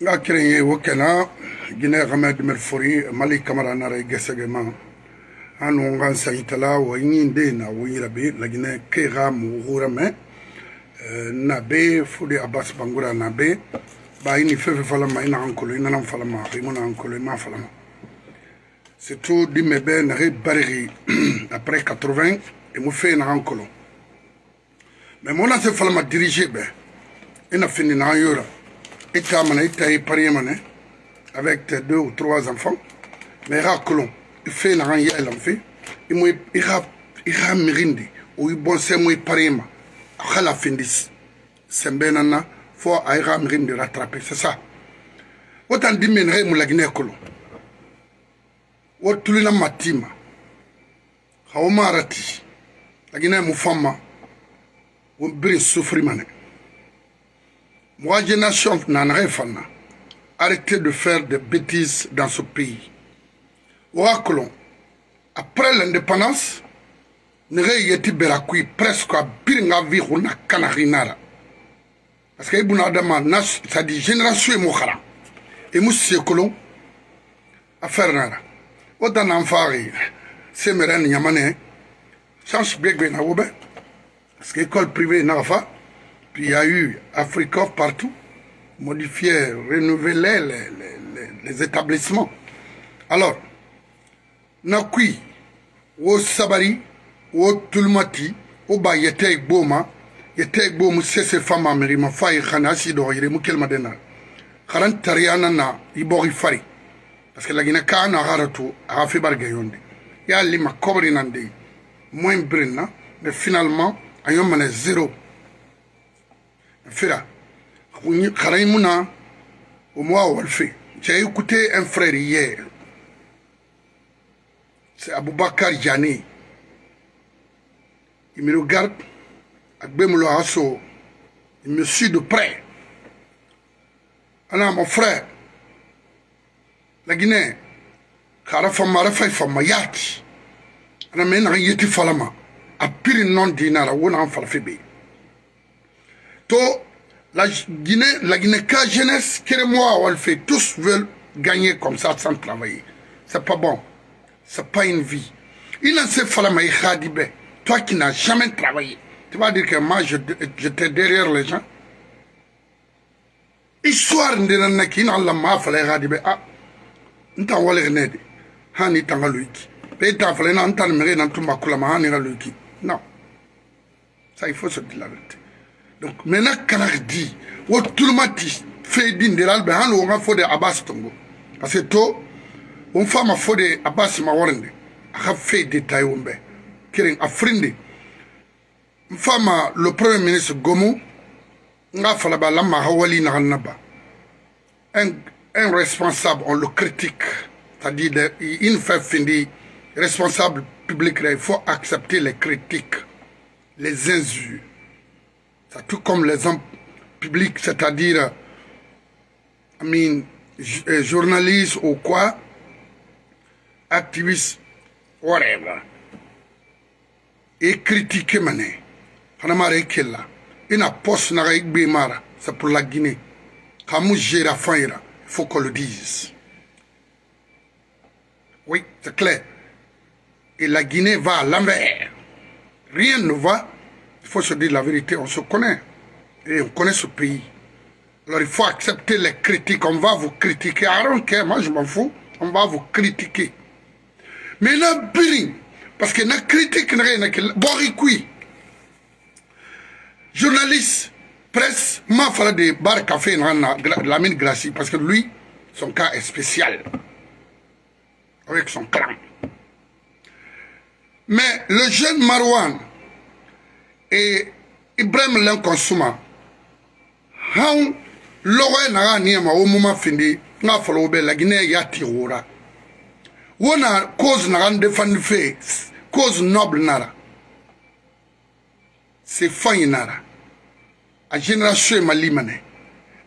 nga keren ye wo kɛna ginɛ xamɛd melfori mali kamara nara i gɛsɛgɛma a nu ngan sayitala wo ɲinde na wo yirabe laginɛ ke xa muguxuramɛ eh, na be fudi abbas bangura na be ba ini fefe falama i naxan kolo i nanan falama i mo naxan kolo i ma falama. Surtout dime be naxi barixi après 80 i mo fe naxan kolo mais mo na se falama dirige bɛɛ be ina fini na yora ita mana ita yi pari mana avec deux ou trois enfants. Mais ra kolon i fe na ran yelam fe i mo i ra i ra mirindi o i bon se mo i pari ma. Khala findi sembe nana fo ay ra mirindi rattraper c'est ça. Wotan dimen re mu lagine kolon. Wo tulina matima. Hawo marati lagine mu famma wo biri sufri mane Moi, génération Nanrefana, arrêtez de faire des bêtises dans ce pays. Oracolon, après l'indépendance, nous yeti berakui presque à biringa viruna kanarinara. Parce que Ibn Adama, ça dit génération et mokhara. Et monsieur Colon, à faire nara. Autant d'enfants, c'est meren yamane, change bien na wobe. Parce que l'école privée n'a pas. Il y a eu Africoff partout, modifier, renouveler les, les, les, établissements. Alors, Nakui, wo Sabari, wo Tulmati, wo ba yete boma, yete boma sese fama meri ma fa yi khana si do yire mukel madena. Kharan tariana na ibori fari. Parce que la gina ka na haratu a fi barga yonde. Ya lima kobri nande. Moins mais finalement, zéro. Fira. Xarañ mu na o mo wal fe j'ai écouté un frère hier c'est Aboubakar Diané il me regarde ak bemulo aso il me suit de près. Ana mon frère. La Guinée kara fama ra fay fama yati ana men na yeti falama. A piri non dinara falfe be to la Guinée, la Guinée, jeunesse, on le fait, tous veulent gagner comme ça sans travailler. C'est pas bon. C'est pas une vie. Il en sait falama khadibe. Toi qui n'as jamais travaillé. Tu vas dire que moi, j'étais derrière les gens. Histoire de na la ma khadibe. Ah. Nta wale gnede. Hani tanga luiki. Pe ta fala na ntan mere na tumba kula ma. Non. Ça, il faut se dire la vérité. Donc maintenant kana di wo tulmati fe din de albe han wo nga fode abbas tongo. Parce que to won fama fode abbas ma wornde aka fe détail wombe kirin afrindi fama le premier ministre gomu nga fala ba lamma hawali na naba. Un un responsable on le critique. C'est-à-dire il fait findi responsable public il faut accepter les critiques les injures tout comme les hommes publics, c'est-à-dire, I mean, journalistes ou quoi, activistes, whatever. Et critiquer mané. Hanamare kella. Ina poste na igbe mara. C'est pour la Guinée. Faïra. Il faut qu'on le dise. Oui, c'est clair. Et la Guinée va à l'envers. Rien ne va faut se dire la vérité, on se connaît. Et on connaît ce pays. Alors il faut accepter les critiques. On va vous critiquer. Care, moi je m'en fous. On va vous critiquer. Mais là, biring. Parce que la critique n'est rien que Borikui. Journaliste, presse, m'a fallu des bars café la mine Gracie. Parce que lui, son cas est spécial. Avec son clan. Mais le jeune Marouane, e ibrahim lɛnkɔn suma hãn lɔgɔɛ naga niyama wo muma findi nga fɔlɔ wo bɛ laginɛ ya ti wora wo na cause naga n defandi fe cause noble nara. Se faɲi nara. A génération ye mali manɛ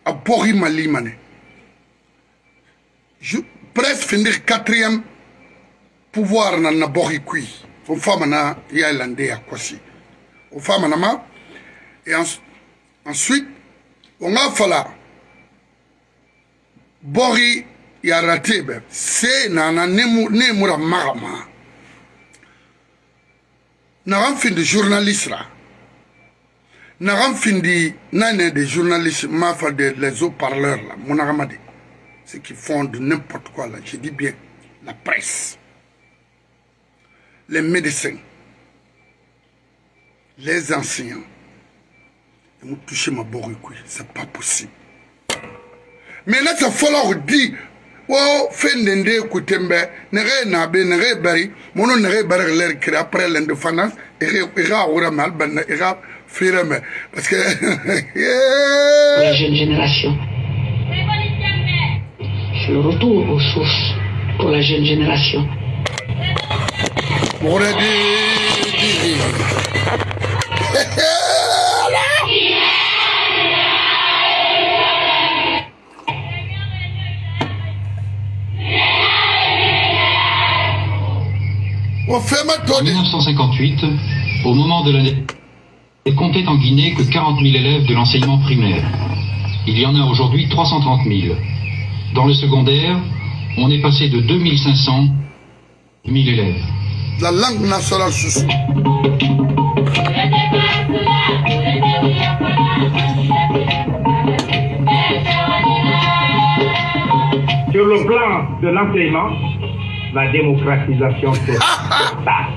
a bɔgi mali manɛ presse findir quatrième pouvoir na na bɔgi kui. Fo fama na ya lande ya kɔsi ofama na ma. Et en, ensuite onga fala bori ya ratibe se nana ne mura magama naxan findi journaliste ra naxan findi nane de journaliste mafa de les eaux parleurs la munaxama de ce qui font de n'importe quoi là je dis bien la presse. Les médecins. les enseignants. Ils m'ont touché ma borikui c'est pas possible. Maintenant ça faut leur dire oh, wo fɛn de nde kuten bɛ nɛgɛ na bɛ nɛgɛ bari. Minnu nɛgɛ bari lɛri kiri après l'indépendance. I ka awura mɛ hali bɛ i ka fiire mɛ parce que. la eh! jeune génération. C'est le retour aux sources pour la jeune génération. Bon, on a dit... En 1958, au moment de l'année, il comptait en Guinée que 40 000 élèves de l'enseignement primaire. Il y en a aujourd'hui 330 000. Dans le secondaire, on est passé de 2500 000 élèves. La langue nationale Sur le plan de l'enseignement, la démocratisation se passe.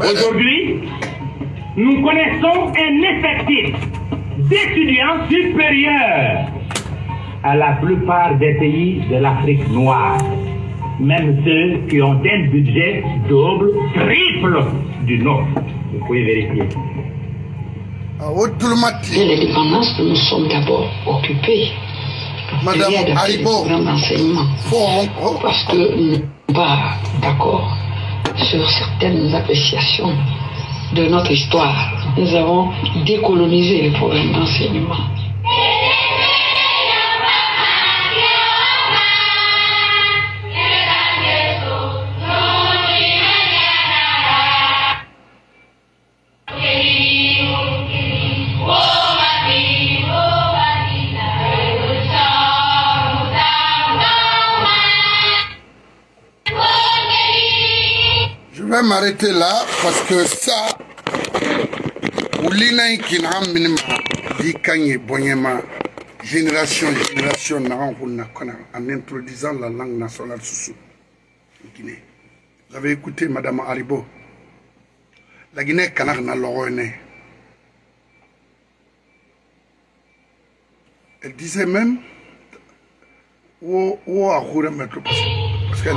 Aujourd'hui, nous connaissons un effectif d'étudiants supérieurs à la plupart des pays de l'Afrique noire, même ceux qui ont un budget double, triple du nôtre. Vous pouvez vérifier. Dès l'indépendance, nous sommes d'abord occupés Madame Haribo, parce que nous ne sommes pas d'accord sur certaines appréciations de notre histoire. Nous avons décolonisé les programmes d'enseignement. Vais m'arrêter là parce que ça, Oulina Ikina Minima, dit Kanye Bonyema, génération, génération, en introduisant la langue nationale sous Guinée. Vous avez écouté Madame Haribo? La Guinée Kanak na. Elle disait même, où où a parce qu'elle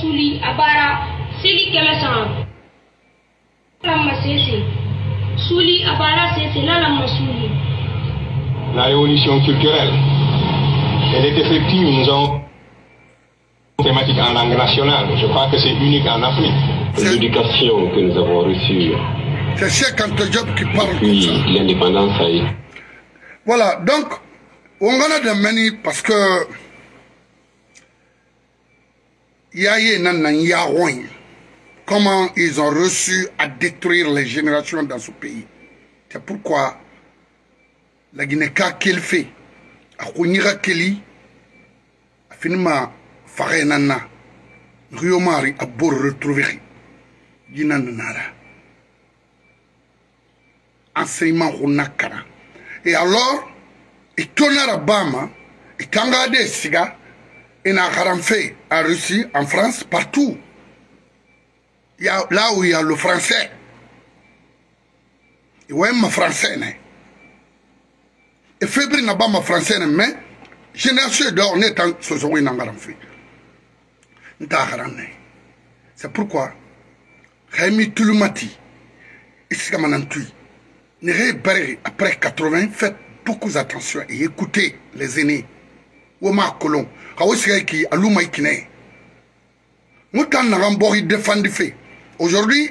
suli lamma sese suli sese na lamma suli la révolution culturelle elle est effective. Nous avons thématique en langue nationale. Je crois que c'est unique en Afrique. L'éducation que nous avons reçue c'est Cheikh Anta Diop qui parle puis l'indépendance a été voilà donc on a de parce que Nanan Yaroin, comment ils ont reçu à détruire les générations dans ce pays. C'est pourquoi la Guinée-Ka qu'elle fait, à Kounira Keli, a finalement Faré Nana, Rio Mari a beau retrouver Guinanara. Enseignement Runakara. Et alors, il tourne à Bama, il tangade Siga, et a fait en Russie, en France, partout. Il y a, là où il y a le français. Il y a un français. Et février n'a pas ma français, mais génération d'or n'est pas ce que n'a pas fait. C'est pourquoi, Raimi Tulumati, Iskamanantui, Nere Barry, après 80, faites beaucoup attention et écoutez les aînés. Woma Kolon, Kawosiki, Aluma Ikine. Défendu fait. Aujourd'hui,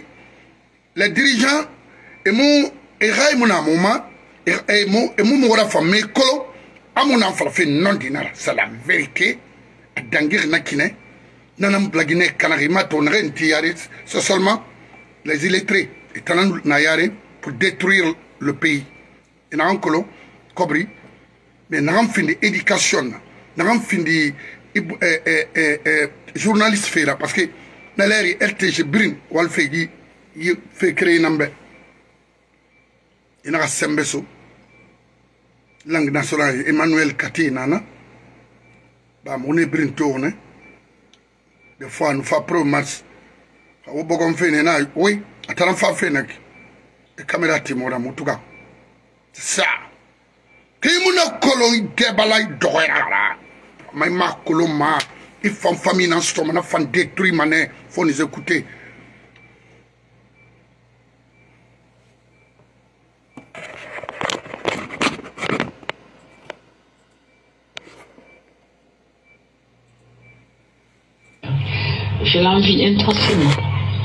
les dirigeants, et mon, et Ray Mounamoma, et mon, et mon Moura Famé Kolo, mon enfant fait non dinar, c'est la vérité. Dangir Nakine, Nanam Blagine, Kanarima, Tonren, Tiaris, c'est seulement les illettrés, et Tanan Nayare, pour détruire le pays. Et n'a kolo kobri mais n'a fini éducation naxan findi eh, eh, eh, journaliste feyra parce que naleeri rtg birin wal feygi fe créyinan be inaxa sembe so. Langue nationale emmanuel kati nana. Bamugune birin toxune des fois nu fa pro match. Xa wo bogon fene na woy a taran fa fenaki e caméra timora mutuga sa kimuna kolo gebala doyara mai ma kolo ma i fan famille nan sto mana fan détruit mané faut nous écouter Je l'envie intensément.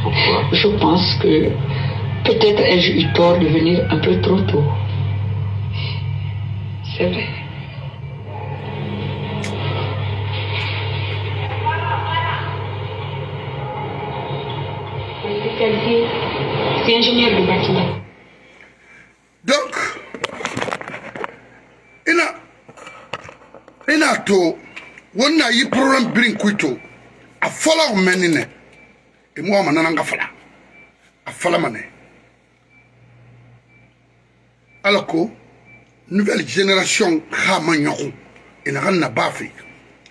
Pourquoi? Je pense que Peut-être ai-je eu tort de venir un peu trop tôt. C'est vrai. C'est ingénieur de bâtiment. Donc, ina ina to wannan yi problem birin kuito a fɔlɔ mɛni ne emu wa manana nga fala a fɔlɔ ma ne ala ko nouvelle génération ha ma ɲɔgɔn ina ka na ba fɛ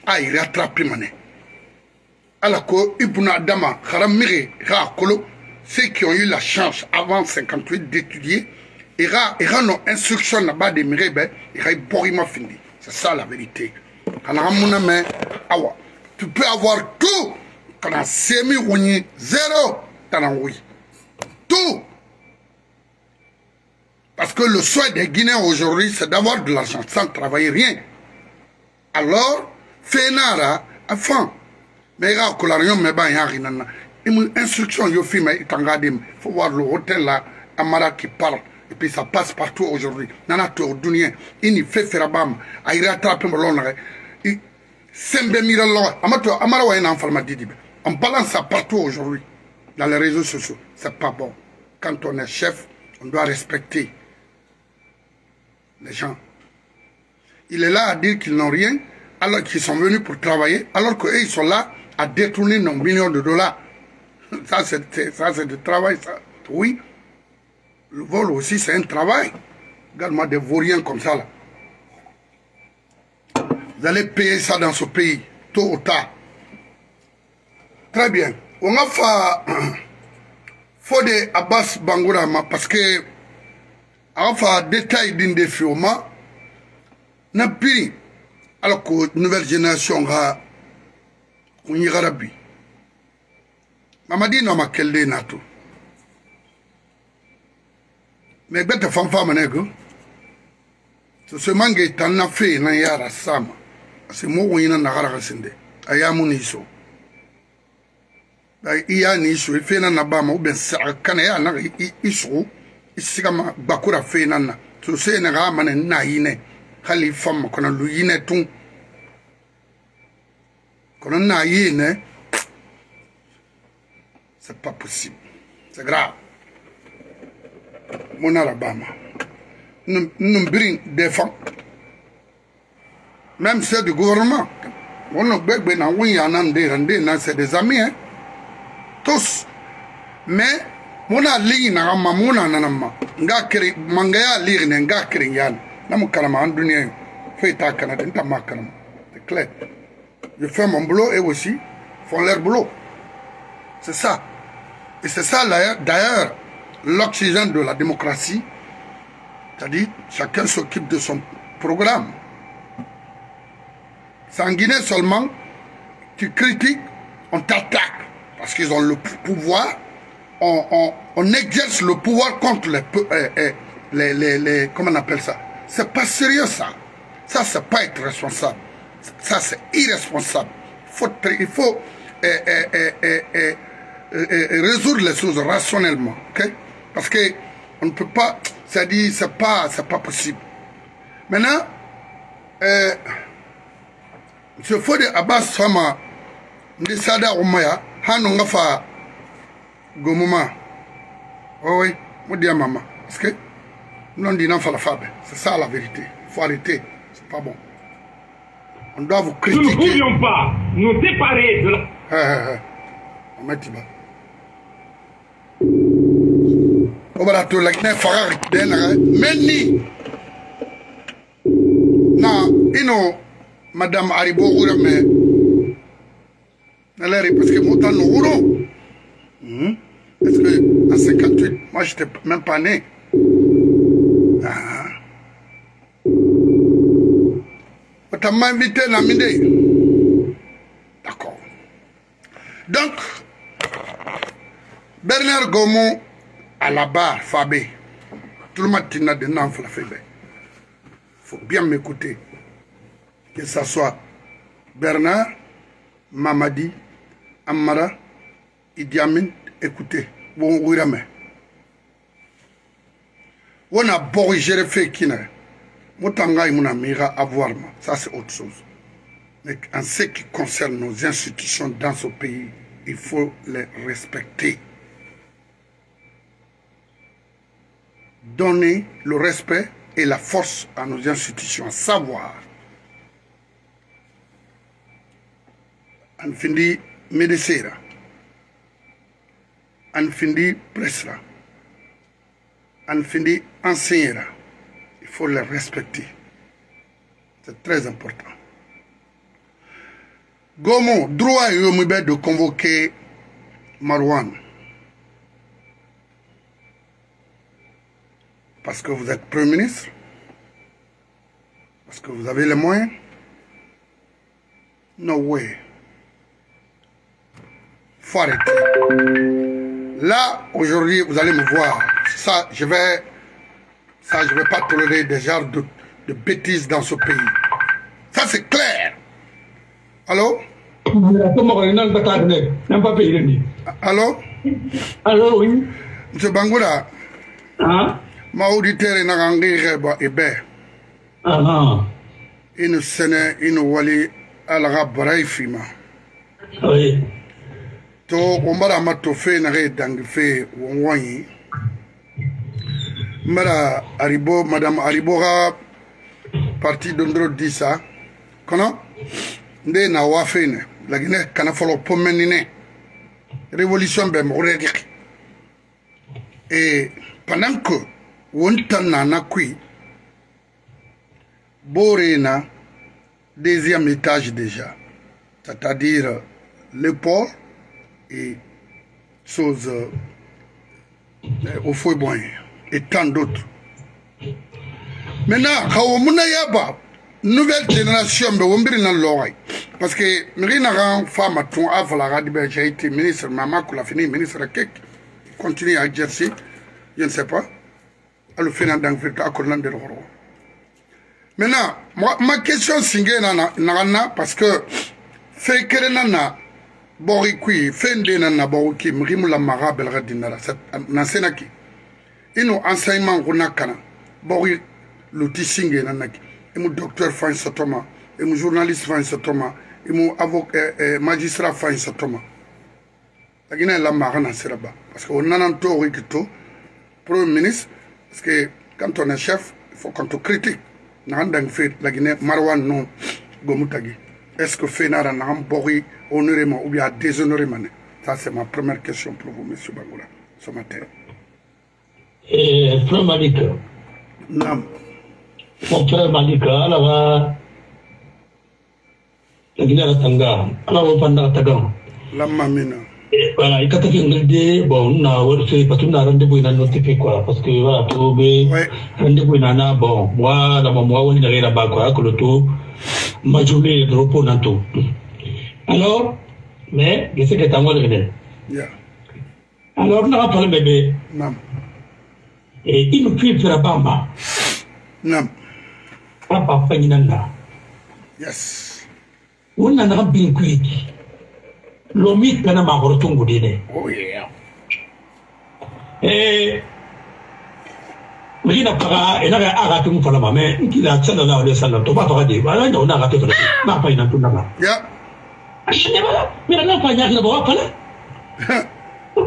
a yɛrɛ attrape ma ne ala adama hara mire ceux qui ont eu la chance avant 58 d'étudier ira no instruction na ba de mire be ira bori ma findi c'est ça la vérité. Kana amuna awa. Tu peux avoir tout. Kana semi wuni zéro. Tana oui tout parce que le souhait des Guinéens aujourd'hui c'est d'avoir de l'argent sans travailler rien. Alors fenara afan mais ira kolarion ba yari nana une instruction itangadim faut voir le hôtel là Amara qui parle. Et puis ça passe partout aujourd'hui. Nana to dunia ini fait ferabam ayira attraper mo lona sembe mira lo amato amara wa ina falma didi. On balance ça partout aujourd'hui dans les réseaux sociaux. C'est pas bon. Quand on est chef on doit respecter les gens. Il est là à dire qu'ils n'ont rien alors qu'ils sont venus pour travailler alors qu'eux ils sont là à détourner nos millions de dollars. Ça c'est ça c'est du travail oui. Le vol aussi c'est un travail. Regarde-moi des vauriens comme ça là. Vous allez payer ça dans ce pays tôt ou tard. Très bien. On va faire faut de Abbas Bangourama parce que afa détail din de fioma. Na piri ala ko nouvelle génération ga kun yigara bi. Mamadi noma kelde nato me gbete fanfama ne go so so mange tan na fe na yara sama. Ase mo wo yina nagara ga sinde ayamu ni so. Ba iya ni so e fe na na ba mo ben sa kana ya na isu isigama gbakura fenan na. Sosai na ga mana na yi ne hali fam kono lu yi ne tun. Kono na yi ne c'est pas possible. C'est grave. Mon arabama nous brin défend même ceux du gouvernement. On a gbegbe na wunya na ndera ndera c'est des amis hein. Tous. Mais mon a ligne na ma mon na na ma nga kiri mangaya ligne ne nga kiri yan na mu karama en dunia fait ta canada ta ma c'est clair. Je fais mon boulot et aussi font leur boulot. C'est ça. Et c'est ça d'ailleurs l'oxygène de la démocratie, c'est-à-dire chacun s'occupe de son programme. C'est en Guinée seulement, tu critiques, on t'attaque, parce qu'ils ont le pouvoir, on, exerce le pouvoir contre les, euh, euh, les, les, les, comment on appelle ça? C'est pas sérieux ça. Ça, c'est pas être responsable. Ça, c'est irresponsable. Faut, il faut eh, eh, eh, résoudre les choses rationnellement. Parce que on ne peut pas, c'est-à-dire, c'est pas, pas possible. Maintenant, euh, M. Fode Abbas Sama, Ndesada Omaya, Hanou Ngafa Gomuma. Oui, oui, moi dis à maman. Parce que, non, dit non, la fabe. C'est ça la vérité. Il faut arrêter. C'est pas bon. On doit vous critiquer. Nous ne pouvions pas nous séparer de la... Hé, hé, hé. On met Tiba. to lakne faga de na menni na ino madame aribo ura me naleri parce que mon temps nous est-ce que en 58 moi j'étais même pas né ah. Ota m'invité na minde d'accord donc Bernard Gaumont à la barre, Fabé. Tout le monde a de noms Il faut bien m'écouter. Que ce soit Bernard, Mamadi, Amara, Idi Amin, écoutez. Bon, oui, mais. On a beau gérer fait qui n'a. Motanga et mon ami avoir ça c'est autre chose. Mais en ce qui concerne nos institutions dans ce pays, il faut les respecter. donner le respect et la force à nos institutions, à savoir, Anfindi Medecera, Anfindi Presra, Anfindi Enseignera, il faut les respecter. C'est très important. Gomo, droit de convoquer Marwan. Parce que vous êtes Premier ministre? Parce que vous avez les moyens? No way. faut arrêter. Là, aujourd'hui, vous allez me voir. Ça, je vais... Ça, je ne vais pas tolérer des genres de, de bêtises dans ce pays. Ça, c'est clair. Allô? Allô? Allô, oui. Monsieur Bangoura Hein? Ma auditeur na gangi reba ibe aha inu sene inu wali fima oui to n bara ma to fee nage dangi fee wonwon ye n bara aribo madame aribo ka parti dondoro di sa kono? Nde na wa fee ne lagine kana folo pomeni ne. Révolution bɛ mɔgɔ de digi e pendant que won tan nana kui bore na deuxième étage déjà. C'est-à-dire le port et choses euh, au feu boin et tant d'autres. Maintenant kawo muna yaba nouvelle génération be wombiri na logai parce que miri na ran avala ga dibe j'ai été ministre mama kula fini ministre kek. Continue à exercer. Je ne sais pas. Der horo maintenant moi, ma question singe na na parce que na bori kui fende na na bori ki mrimu la mara belga dinara na senaki ino enseignement kuna kana bori luti singe na naki imu docteur fain sotoma imu journaliste fain sotoma imu avocat eh, eh, magistrat fain sotoma lagina la mara na seraba parce que on nanan to rikito premier ministre Parce que quand on est chef, il faut qu'on te critique. Nandang fait la Guinée, Marwan non, Gomutagi. Est-ce que Fénara n'a bori honorément ou bien déshonorément Ça, c'est ma première question pour vous, monsieur Bangoula, ce matin. Et frère Malik, Non. mon frère Malik, alors, la Guinée a tanga, alors, pendant tagang. La mamina. Voilà i ka tafi ngilde bon na warse patu na rendez-vous ina notifié quoi parce que voilà to be rendez-vous ina na bon moi la maman woni na rera ba quoi que le tout ma journée de repos na tout. Alors mais je sais que t'as moi le Yeah. alors na parle bébé. Nam. e inu fi fira bamba. Nam. Papa fanyinanda yes. Wonna na bin kuiki lomit pena mangoro tungudine oh, yeah. eh, lina paga ena ga aga tungu fala mame nkila sallallahu alaihi wasallam to ba to ga de wala ndo na ga to to ba pa ina tunna ba. Ya. Ashine bala mira na pa nyaga ba pala?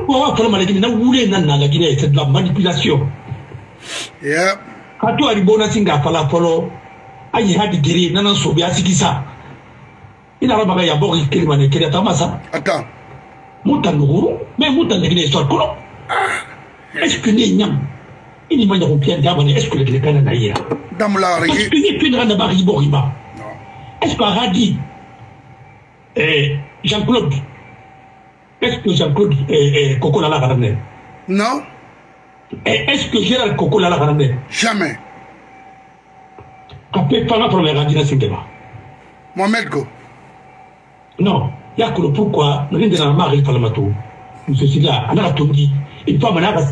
Wa wa pala mala gina wule na na gina c'est de e la manipulation. Ya. Ka to ari bona singa pala polo ayi hadi giri nana so bi asikisa ina ra baga ya bo ki kelima ne kere ta masa attends. Muta nuguru mais muta ne gine histoire kono est-ce que ne nyam ini ma nyako pian est-ce que le kana na parce rigi que ni est-ce que eh Jean-Claude est-ce que Jean-Claude eh eh Koko Lala non. Est-ce que Gérald Koko Lala Karane jamais. Pour les Radina Singema Mohamed Go non yakolo pourquoi nani ndena mari falamato musosila anaka tondi ipamba naka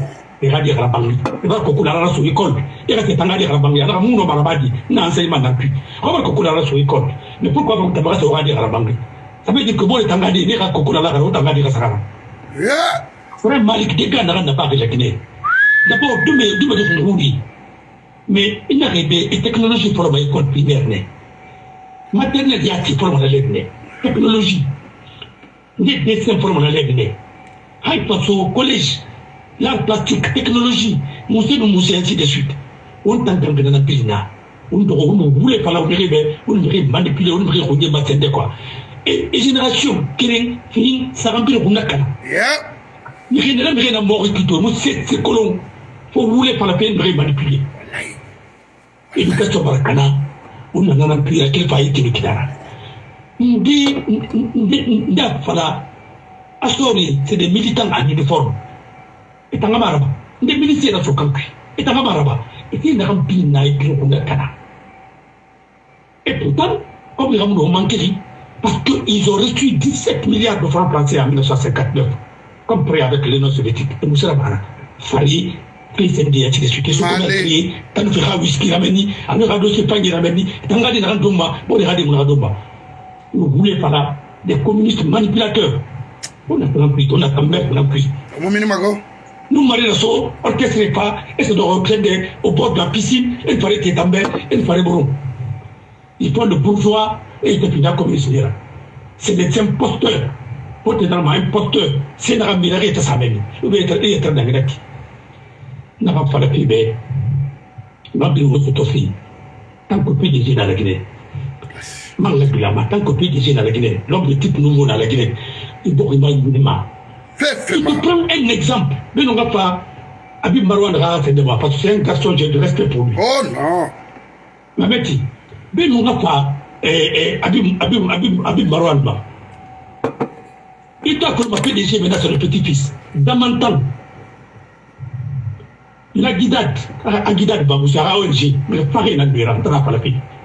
eradi yakala bangi ebara kokula alala so école erase tanga adi yakala bangi anaka muno bala badi na enseignement d'appui abara kokula alala so école mais pourquoi tabaka so adi yakala bangi ça veut dire que bon tanga adi neka kokula alala o tanga adi kasakala frère malik dega naka na pas rejakine d'abord dume dume de funguri mais inaka ebe e technologie forma école primaire ne maternelle yati forma na lebe ne Technologie. Pour la lettre. High passo au collège. L'art plastique, technologie. Moussé, nous moussé, ainsi de suite. On que dans la piscine. On ne voulait pas la ouvrir, on ne voulait manipuler, on ne rouler, battre, quoi. Et génération, qui fini, ça remplit le Nakana. yeah Mire na mire na mort qui doit nous c'est c'est colon. Faut rouler par la peine de manipuler. Éducation barakana. On a nan pira ndi nda fala. Asori c'est des militants en uniforme. Et tanga maraba. Ndi miliciens na sokanku. Et tanga maraba. Et et a kana. Pourtant, comme ils ont manqué, parce qu'ils ont reçu 17 milliards de francs français en 1959 comme prêt avec l'Union soviétique. Et nous sommes là. Fallait PSND, a les radios, Domba. Nous voulons par là des communistes manipulateurs. On a pas pris, on a pas même on a pris. Momini Mago Nous, Marie Lasso, orchestrez pas, et c'est de reprendre au bord de la piscine, il fallait qu'il y ait il fallait bon. Ils font le bourgeois et ils deviennent communiste. C'est des imposteurs. Potentiellement imposteurs. C'est dans la minéralité de sa même. Ou bien il est dans la minéralité. N'a pas fallu qu'il y ait. Ma vie, vous êtes aussi. Tant que plus de dans la Guinée. Malgré la tant que de dans la Guinée. L'homme de type nouveau dans la Guinée. Il doit y avoir une ma prends un exemple. Mais non, pas. Abib de moi, parce que c'est un garçon, j'ai de respect pour lui. oh non Mameti, mais non, pas. Eh, eh, Abib, Abib, Abib, Abib Marwan Ba. Il doit qu'on m'appelle déjà maintenant, c'est le petit-fils. Damantan. La guidade, a guidade, Babou, c'est à ONG. Mais pas rien à lui, on n'a pas la fille.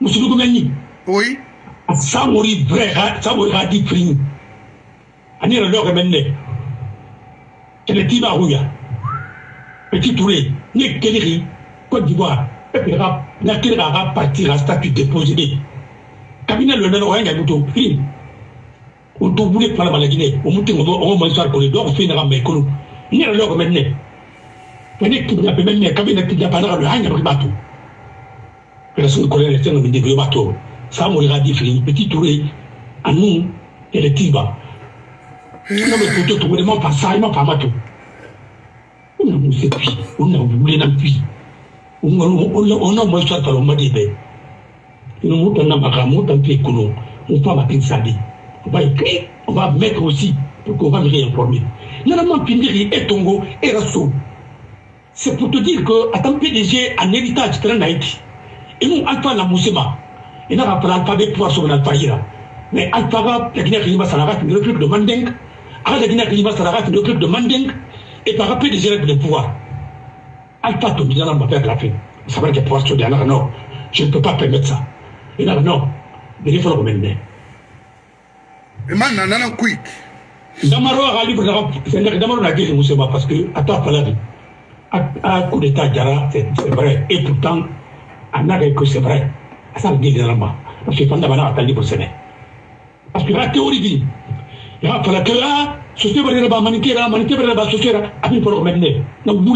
mec. Monsieur Goumeni, oui vrai. Ani Rouya. Petit Touré, ni Kéleri, Côte d'Ivoire, n'a statut déposé. Cabinet le nano rien gagné fini. On te voulait pas la Guinée, on monte on va manger pour les deux, on fait une rame écolo. Ni le leur mené. Prenez qui n'a qui n'a Ça. Petit Touré, à nous, et le Tiba. Non, mais monde passe ça, il m'a pas. On a on a voulu. On a, on a, on a moins colon. On va. On on mettre aussi, pour qu'on va me réinformer. Non, et Tongo et Rasso. C'est pour te dire que, à ton PDG, un héritage très. Et nous, Alpha la Moussema, il n'a pas l'alphabet pouvoir sur l'alpha Mais Alpha, la Guinée-Rima Salarat, le truc de Mandeng, le de Mandeng, et par rapport des règles de pouvoir. Alpha, tout le monde va faire la fin. Ça va être pouvoir sur des non. Je ne peux pas permettre ça. Non. Mais il faut le mener. Et maintenant, on a un quick. Damaro a libre c'est Damaro n'a guéri Moussema parce que, à toi, à coup d'état c'est vrai. Et pourtant, on a que c'est vrai. Ça veut dire là Parce que pendant qu'on a libre Séné. Parce que la théorie dit, falloir que là, société va dire, manipulé là, manipulé là, société mener. Donc,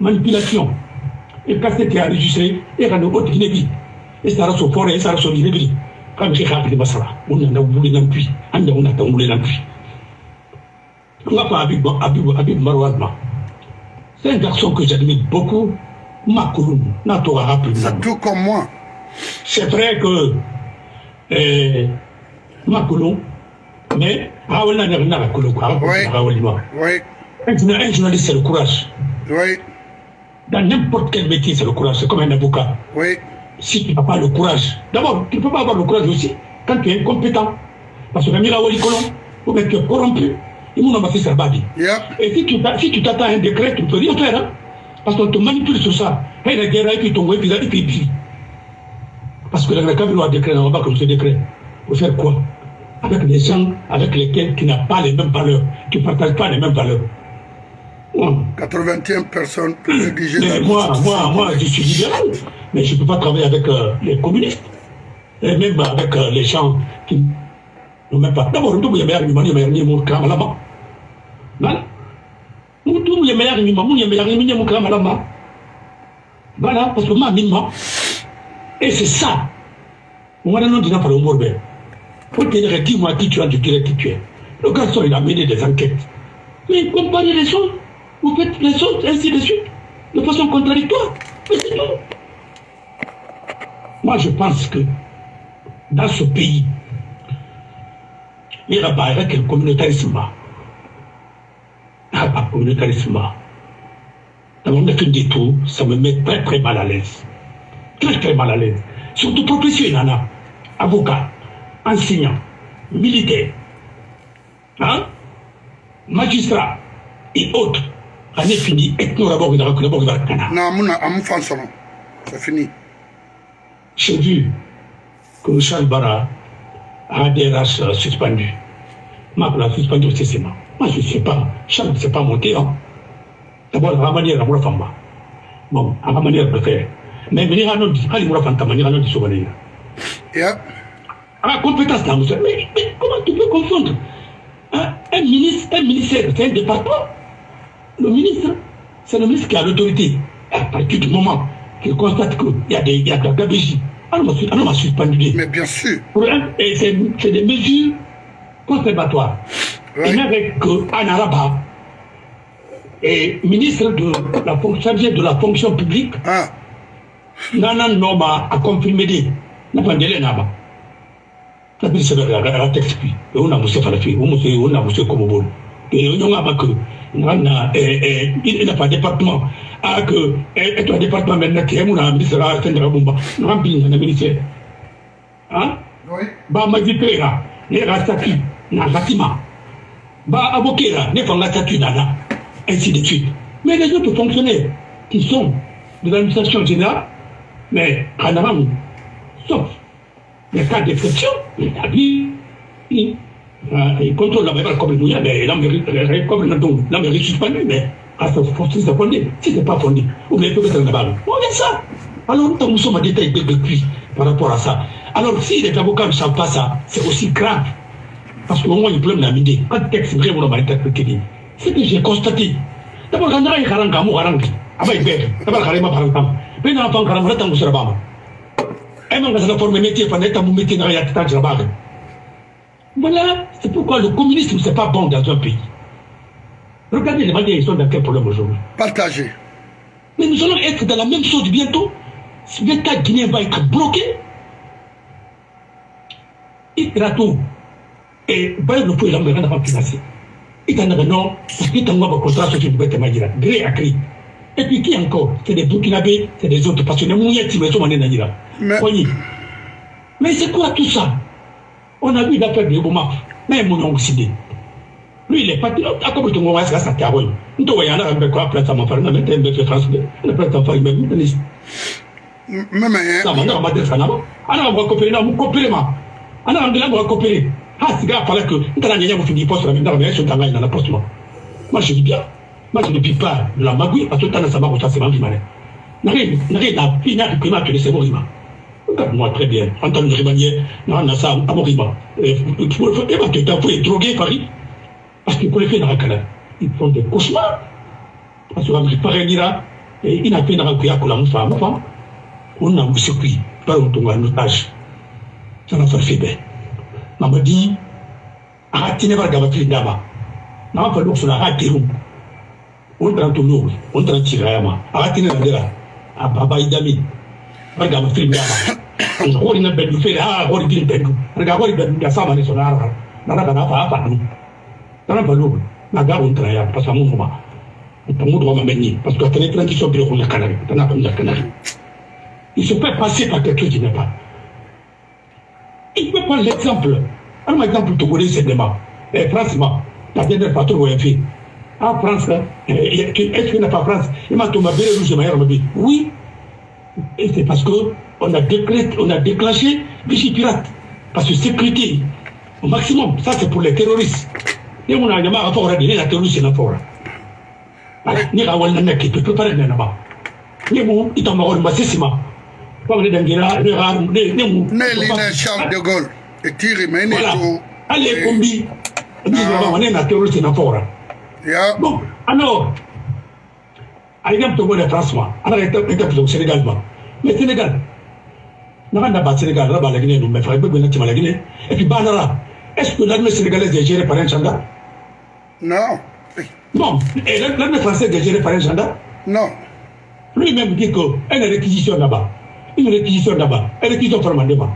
manipulation. Et quand enregistré, il y a autre Guinée. Et ça reste fort et ça reste au Guinée. Comme j'ai rappelé Massara, on a voulu l'empui, on a. On pas Abib, Abib, Abib Marouadma. C'est un garçon que j'admire beaucoup. Rappelé. C'est tout comme moi. C'est vrai que eh, mais Raoul n'a Koulou, Raoul Oui. Un journaliste, c'est le courage. Oui. Dans n'importe quel métier, c'est le courage. C'est comme un avocat. Oui. Si tu n'as pas le courage, d'abord, tu ne peux pas avoir le courage aussi quand tu es incompétent. Parce que même Raoul Colomb, ou bien tu es corrompu, il m'a fait Yeah. Et si tu si t'attends à un décret, tu ne peux rien faire. Hein? Parce qu'on te manipule sur ça. Et la guerre, et puis ton web, et puis Parce que la Cameroun a un décret, on va pas comme ce décret. Pour faire quoi? Avec des gens avec lesquels tu n'as pas les mêmes valeurs. Tu ne partages pas les mêmes valeurs. Ouais. 81 personnes pour rédiger mais moi, moi, moi, je suis libéral. Mais je ne peux pas travailler avec euh, les communistes. Et même avec euh, les gens qui n'ont même pas. D'abord, nous, il y a meilleur niveau, il y a meilleur niveau, là-bas. Voilà. Nous, Voilà, parce que moi, minima. Et c'est ça. On va nous dire par le mot, Pour te dire, dis-moi qui tu as, je dirais qui tu es. Le garçon, il a mené des enquêtes. Mais comparez les choses. Vous faites les choses ainsi de suite, de façon contradictoire. Mais c'est tout. Moi, je pense que dans ce pays, il y a le communautarisme. Il y a le communautarisme. D'abord, on a fait des tours, ça me met très très mal à l'aise. Très très mal à l'aise. Surtout professionnels, avocats, enseignants, militaires, hein, magistrats et autres. On est fini. Et nous avons Non, c'est fini. J'ai vu que Charles Barra a des races suspendues. Ma place suspendue au CCMA. Moi, je ne sais pas. Charles ne sait pas monter. Hein. D'abord, la manière de faire. Bon, manière de faire. Mais allez, moi, fanta, venir à nous dire, souvenir. Yeah. À la compétence mais, mais comment tu peux confondre un, un ministre, un ministère, c'est un département. Le ministre, c'est le ministre qui a l'autorité. À partir du moment qu'il constate qu'il y a des, il y a de la gabegie, on m'a suspendu. Mais bien sûr. Et c'est des mesures conservatoires. Ouais. Et avec Anna Rabat, et ministre de la chargé de la fonction publique, Ah, Nana Noma a confirmé. N'a là-bas. La ville se verra la texte puis. Et on a moussé Falafi, on a moussé comme bon. Et on a pas que. On a, il n'a pas de département. Ah, que, et toi, département maintenant, qui est mon ministre, c'est un bomba. On a un ministère. Hein? oui. ba magipera ne statut na bâtiment ba avocat ne fanga nana ainsi de suite. Mais les autres fonctionnaires qui sont de l'administration générale mais Kanaram, sauf les cas d'exception la vie il il contrôle la mémoire comme nous mais comme l'Amérique suspendue mais à ce force c'est fondé. Si c'est pas fondé ou bien peut-être là-bas on est ça alors nous sommes en détail depuis par rapport à ça. Alors, si les avocats ne savent pas ça, c'est aussi grave. Parce qu'au moins, ils peuvent l'amener. Quand le texte est vraiment interprété, c'est que j'ai constaté. D'abord, quand on a un a un D'abord, a un un a un. Et même quand a métier, a un métier dans la tête Voilà, c'est pourquoi le communisme, c'est pas bon dans un pays. Regardez les Maliens, ils sont dans quel problème aujourd'hui? Partagez. Mais nous allons être dans la même chose bientôt. Si l'État guinéen va être bloqué, itrato e bayro fo ilamba kana financé itana ga non parce que ba tibu bete majira gré à gré Et puis qui encore C'est des Burkinabés, c'est des autres passionnés. Mouyeti, mais c'est quoi tout ça On a vu l'affaire de Yoboma, mais mon oncle Sidé. Lui, il est parti. À quoi tu m'as dit ça Carole Nous devons y aller avec quoi Place à mon frère, mais t'es un peu France. Le place à faire, mais vous tenez. Même, hein, Ça m'a fallait que. Nous allons gagner, vous finissez poste, la même dans la dans la poste, moi. Moi, je dis bien. Moi, je ne pas de la magouille, parce que tant que ça m'a reçu, c'est ma vie, malin. N'arrive, n'arrive, n'a plus, n'a plus, n'a plus, c'est mon rima. Regarde-moi très bien. En tant que rimanier, on a ça à mon rima. Et tu t'as fait droguer Paris. Parce que pour faire dans la ils font des cauchemars. Parce que je et il a fait dans la la femme. On a un pas n'a pas fait bien. Maman dit, arrêtez de voir Gabatri Dama. N'a pas l'eau sur la rate On prend tout l'eau, on prend Tirama. Arrêtez de voir à Baba Idami. Voir Gabatri Dama. On voit une belle fait, ah, voir une belle. Regarde, voir une belle, ça va aller sur la rate. N'a pas n'a pas nous. N'a pas l'eau. N'a pas on travaille, parce que mon moment. On peut nous demander maintenant, parce que tu as des qui sont bien au Canada. Tu n'as pas de Canada. Il se peut passer par quelque chose qui n'est pas. Il peut l'exemple. Un exemple togolais, c'est demain. Et franchement, la dernière patron où elle fait. En France, hein, euh, est-ce qu'il n'y a pas France? Il m'a tombé belle rouge, il dit oui. C'est parce qu'on a, on a déclenché Vichy. Parce que sécurité, au maximum, ça c'est pour les terroristes. Et on a un à dire la terroriste. Ni la wall n'a qui peut préparer mon, il ma ne Charles de Gaulle. Et tire, mais il Voilà. est Allez, combi. Dis là, on est la terroriste, c'est rapport. Ya, Bon, alors, à l'exemple de France, moi, alors, exemple au Sénégal, moi. Mais Sénégal, n'a pas d'abord Sénégal, là-bas, la Guinée, mais frère, bien, tu la Guinée. Et puis, Banara, est-ce que l'armée sénégalaise est gérée par un gendarme? Non, Non. Et l'armée française est gérée par un gendarme? Non. Lui-même dit qu'une réquisition là-bas, une réquisition là-bas, une réquisition formellement.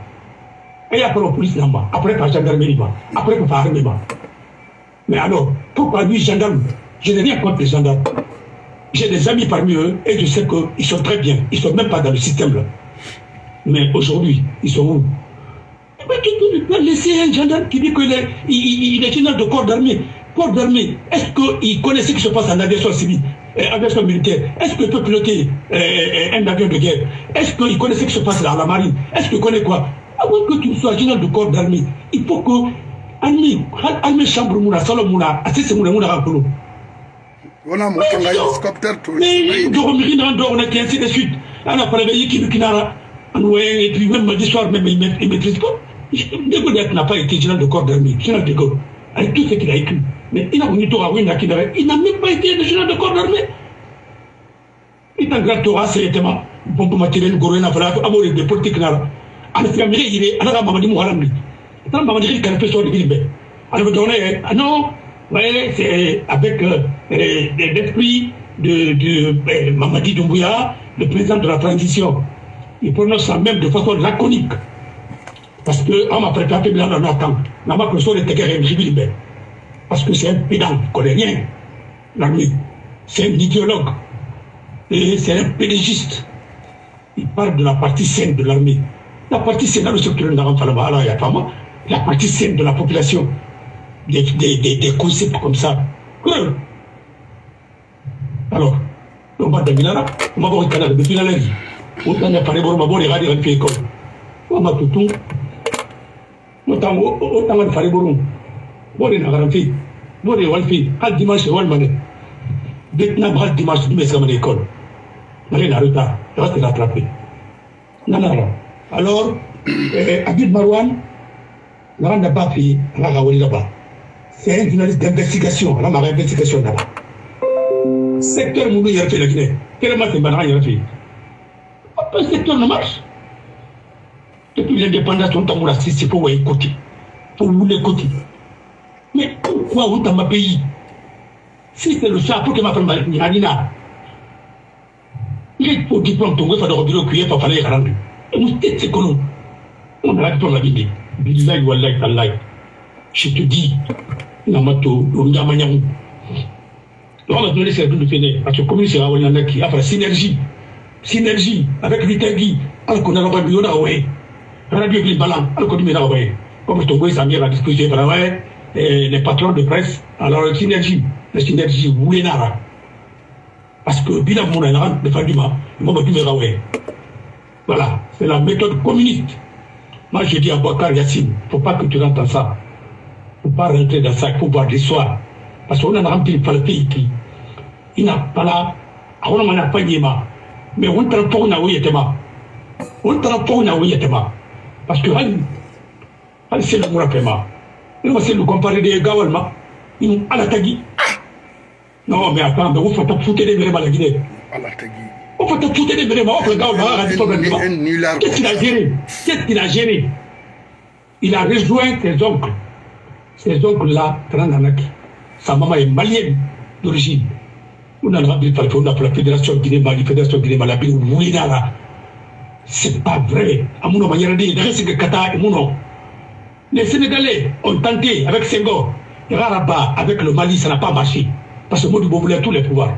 Et après, la police là-bas, après, par gendarmerie, là-bas, après, par armée. là-bas. Mais alors, pourquoi lui, gendarme? Je n'ai rien contre les gendarmes. J'ai des amis parmi eux et je sais qu'ils sont très bien. Ils ne sont même pas dans le système là. Mais aujourd'hui, ils sont où? Mais tu peux laisser un gendarme qui dit qu'il est, il, général de corps d'armée. Corps d'armée, est-ce qu'il connaît ce qui se passe en aviation civile, euh, aviation militaire? Est-ce qu'il peut piloter euh, euh, un avion de guerre? Est-ce qu'il connaît ce qui se passe dans la marine? Est-ce qu'il connaît quoi? Avant que tu sois général de corps d'armée, il faut que armée, armée chambre mouna, salon mouna, assise mouna mouna a mon hélicoptère tout. Mais dormir dans dehors, on est ainsi de suite. On a qui Kinara, et puis même l'histoire, même il ne maîtrise pas. De n'a pas été général de corps d'armée, général de Gaulle, avec tout ce qu'il a écrit. Mais il a venu à Wina il n'a même pas été général de corps d'armée. Il a un grand Torah, c'est tellement bon pour matériel, Goro, n'a pas amour de politique. On a fait un il est à la Mamadi Mouharambi. Dans Mamadi, il a fait son libé. On va donner, ah non, c'est avec l'esprit de, de Mamadi Doumbouya, le président de la transition. Il prononce ça même de façon laconique. Parce que on m'a préparé bien dans notre temps. Parce que c'est un pédant, connaît rien. L'armée. C'est un idéologue. Et c'est un pédégiste. Il parle de la partie saine de l'armée. La partie saine, dans le secteur de la il y a pas moi. La partie saine de la population. Des, des, des, des concepts comme ça. Alors, on va devenir là. On va voir le canal la. On va parler pour radio et école. On va tout tout. On faire pour nous. Bon, on a garanti. Bon, on va le faire. Al dimanche, on va le dimanche, mais c'est mon école. On non, non. Alors, euh, Abid Marouane, on n'a pas fait, on a gagné là-bas. C'est un journaliste d'investigation. On a ma investigation là-bas. Secteur Moulou, il a fait la Guinée. Tellement c'est banal, il a fait. Le secteur ne marche. Depuis l'indépendance, on t'a moulé c'est pour vous côté. Pour vous l'écouter. Mais pourquoi vous dans ma pays Si c'est le chat, pour que ma femme Nyanina, il est pour diplôme, ton fa de bureau cuillère, pour faire rendu. Et vous êtes c'est qu'on on a la. Je on a donné c'est la qui a synergie. Synergie avec l'Itagui, alors qu'on a pas mieux là, ouais. Radio alors qu'on a ouais. Comme je te ça mis à disposition par ouais, les patrons de presse, alors synergie, la synergie, vous. Parce que Mouna, défendu ma, il m'a dit, ouais. Voilà, c'est la méthode communiste. Moi, je dis à Bakar Yassine, il ne faut pas que tu rentres dans ça. Il ne faut pas rentrer dans ça, il faut voir l'histoire. Parce qu'on a rempli le pays qui, il n'a pas là, on n'a pas dit mais on ne pas na oui tema. On ne pas na oui tema. Parce que hal, c'est le moura pema. Il va se le comparer des gawal ma, il à la tagi. Non, mais attends, mais vous faites foutre des bérés la Guinée. À la tagi. On peut te foutre des bérés, on peut gawal ma, Qu'est-ce qu'il a géré? Qu'est-ce qu'il a géré? Il a rejoint ses oncles. Ses oncles-là, Trananaki. Sa maman est malienne d'origine. On a rappelé par pour la Fédération Guinée-Mali, Fédération Guinée-Mali, Wouinara. C'est pas vrai. À mon manière de dire, c'est Kata et mon Les Sénégalais ont tenté avec Senghor, Raraba, avec le Mali, ça n'a pas marché. Parce que Modibo voulait tous les pouvoirs.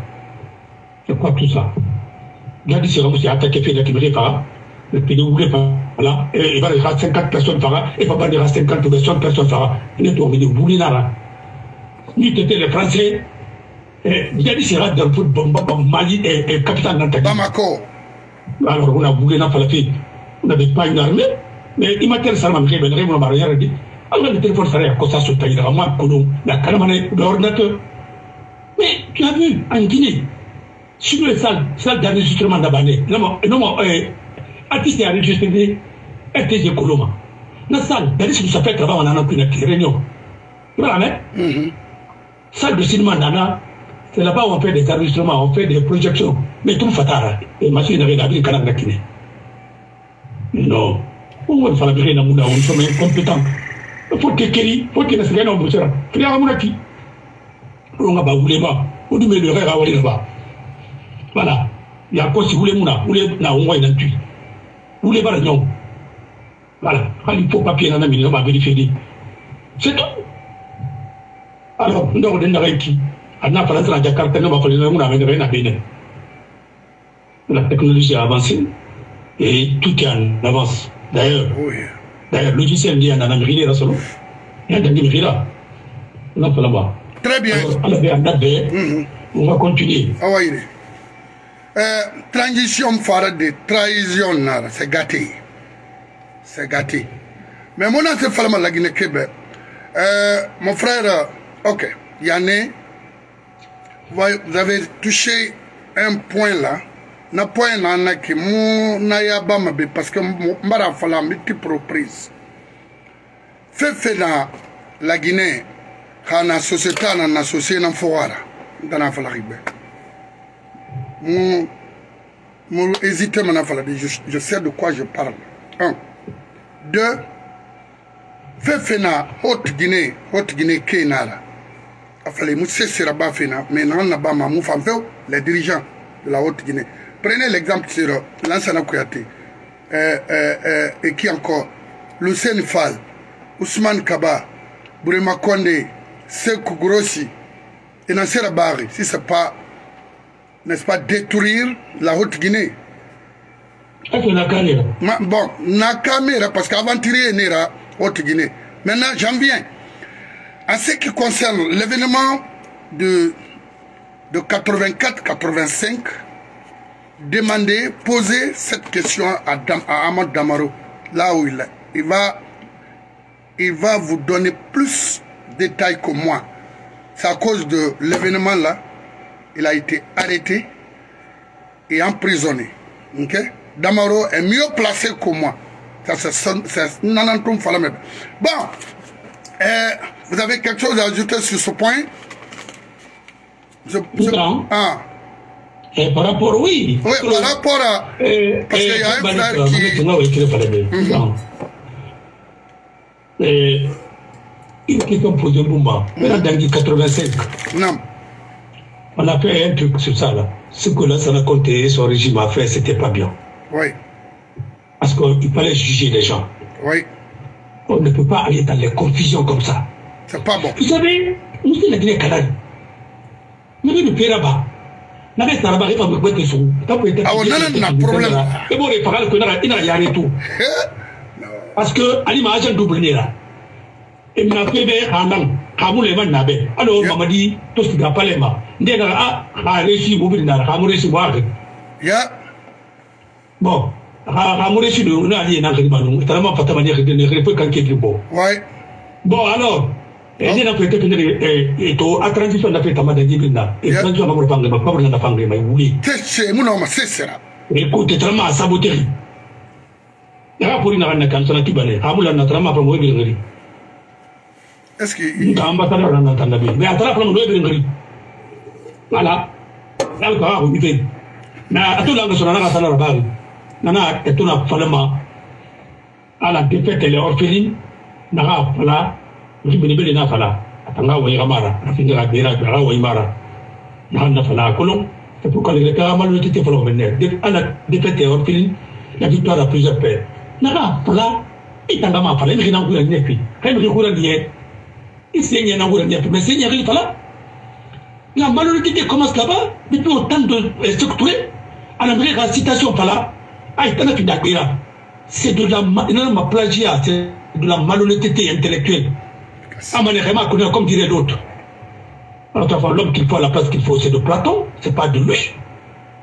C'est quoi tout ça Gadi c'est c'est attaqué fait la par le pays voulait pas là, il va y avoir 50 personnes par il va y avoir 50 personnes par an. Il est tombé de Boulinara ni étaient les Français, sera dans le Mali et capitaine. Bamako. Alors on a voulu n'a pas la fille. On n'avait pas une armée, mais il m'a tellement il m'a rien dit. Alors le téléphone serait à Costa sur Taïra, moi, la calamane, l'ordinateur. Mais tu as vu, en Guinée, sur les salles, salles d'enregistrement d'Abané, non, non, artiste enregistré, RTG Koloma. La salle, d'enregistrement, ça fait travail, on en a plus une réunion. Voilà, mais. Salle de cinéma Nana, c'est là-bas où on fait des enregistrements, on fait des projections. Mais tout fatara, et machine avec la Kanaka Kine. Non. On va faire la vie on sommes incompétents. Il faut que il faut que les Sénégalais ont besoin. Il y a un mounaki. On va pas vouloir. On dit, mais le rêve à aller là-bas. Voilà. Il y a quoi si vous voulez mouna, vous voulez na on va y nantu. Vous voulez pas le nom? Voilà. Il faut papier dans la mine, on va vérifier. C'est tout. Alors, nous avons des qui, à la France, à Jakarta, nous avons fait La technologie a avancé et tout est en avance. D'ailleurs, d'ailleurs, le logiciel en Amérique, là, solo. Il y a des là. On a fait là-bas. Très bien. On va continuer. Ah oui. Euh, transition farade trahison nara c'est gâté. C'est gâté. Mais mon ancien falama la Guinée Québec euh, mon frère euh, ok Yanné vous avez touché un point là. Na point na naki mu na ya ba mabe parce que mbara fala miti proprise. Fefe na la Guinée kana société na na société na fowara dana fala ribe. Mon mon hésiter mon fala je, je sais de quoi je parle. Un. Deux. Fait fait na haute Guinée, haute Guinée Kenara afale mu sera ba fena mais nan na ba ma mu fan les dirigeants de la haute Guinée prenez l'exemple sur Lansana Kouyaté euh, euh, euh, et qui encore Lucien Fall Ousmane Kaba Bourema Konde Sekou Grossi et Nassera Bari si c'est pas n'est-ce pas détruire la haute Guinée Ma, bon, Nakamera, parce qu'aventurier n'est la haute Guinée. Maintenant, j'en viens. En ce qui concerne l'événement de, de 84-85, demandez, posez cette question à, Dam, à Ahmad Damaro, là où il est. Il va, il va vous donner plus de détails que moi. C'est à cause de l'événement là, il a été arrêté et emprisonné. Okay? Damaro est mieux placé que moi. Ça, c'est Bon, euh, vous avez quelque chose à ajouter sur ce point? Je, je, ah. Et par rapport, oui. Oui, par rapport à. Et, parce qu'il y a un frère qui. Non, Et, une question posée Boumba. Maintenant, dans 85. Non. On a fait un truc sur ça, là. Ce que là, ça a compté, son régime a fait, c'était pas bien. Oui. Parce qu'il fallait juger les gens. Oui. On ne peut pas aller dans les confusions comme ça. C'est pas bon. Vous savez, nous sommes la Guinée Canal. mimi ni pera ba na ke sara ba ke fa me kwete so ta ko eta Awo, nana na problème. e bo re fagal ko na ina yare to parce que ali ma agent double ne la e na pe be hanan kamu le man na be alo mamadi to siga palema nde na a ha resi mo bi na ha mo resi wa ke ya. Bon ha ha mo resi do na ali na ke ba no tara ma pata ma ne ke ne ke pe kan ke bo ouais bon alors e ne na ko te pinere e to a transition na fe tamada jibinda e Yeah. transition na mo pange ma ko na pange mai wuli tese muna ma sesera écoute trama saboteri yaga pori naga na kansana kibale amula na trama pa moy ngari est-ce que nta ambassadeur na tanda bi mais atara pa moy ngari wala nami kawa kujupe na atu lange sona naka sala rabari nana etuna falema ala defetele orfilin naka fala musu belebele na fala atanga wayi kamara afinga ka bera aga wayi mara. Naka na fala kolon c'est pour qu'elle ka malu tete fala menne de ala defete orfilin la victoire à plusieurs pères naka fala itanga ma fala ni kina kula ni fi kai bi kula ni ye isenye na kula ni fi mais senye kila fala la malhonnêteté commence là-bas depuis autant de structuré à l'Amérique la citation fala ay tana fi dagbera c'est de la ma- non, ma plagiat c'est de la malhonnêteté intellectuelle connaît comme dirait l'autre. Alors, l'homme qu'il faut à la place qu'il faut, c'est de Platon, c'est pas de lui.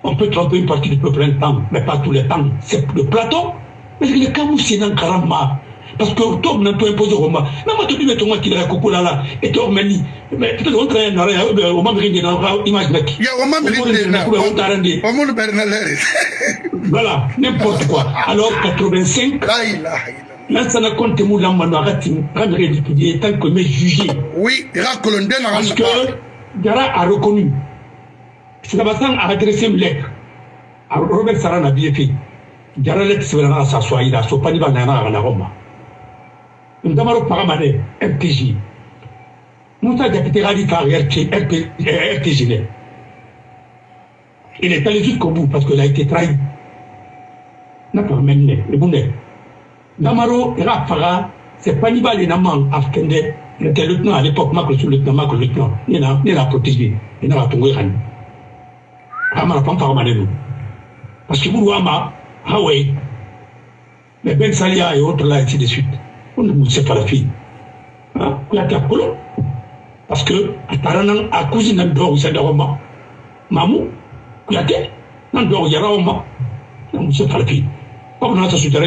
On peut tromper une partie du peuple un temps, mais pas tous les temps. C'est de Platon. Mais le cas où c'est dans Karama. Parce que toi, on a tout imposé au Roma. Même toi, tu mets ton qui est coucou là, là, et toi, Mani. Mais peut-être on traîne, au moment où il y a une image mec. ya o ma miri na o mun bernalere Voilà, n'importe quoi. Alors, 85, la ilaha illallah lansana compte mu tant que mais jugé oui na parce na que Dara a reconnu Sinabasan a adressé une lettre à Robert Sarana BFI Dara lettre c'est vraiment ça soit il a so pani bana na na Roma ndamaro pagamane MTJ Moussa Diakité Radi par RTG ne. il est allé jusqu'au bout parce qu'il a été trahi. N'a pas mené le bonnet Damaro ira faga c'est pas Nibal et Naman Afkende il était lieutenant à l'époque Macro sous lieutenant Macro lieutenant. Il n'a il n'a protégé. Il n'a pas tombé Rani Amara pas faga manenu parce que vous ama Hawaii mais Ben Salia et autres là ainsi de suite on ne sait pas la fille hein? A apolo parce que à Taranan à cousine d'un dehors c'est de Roma Mamou Kuyate nan dehors yara Roma on ne sait pas la fille comme notre soutien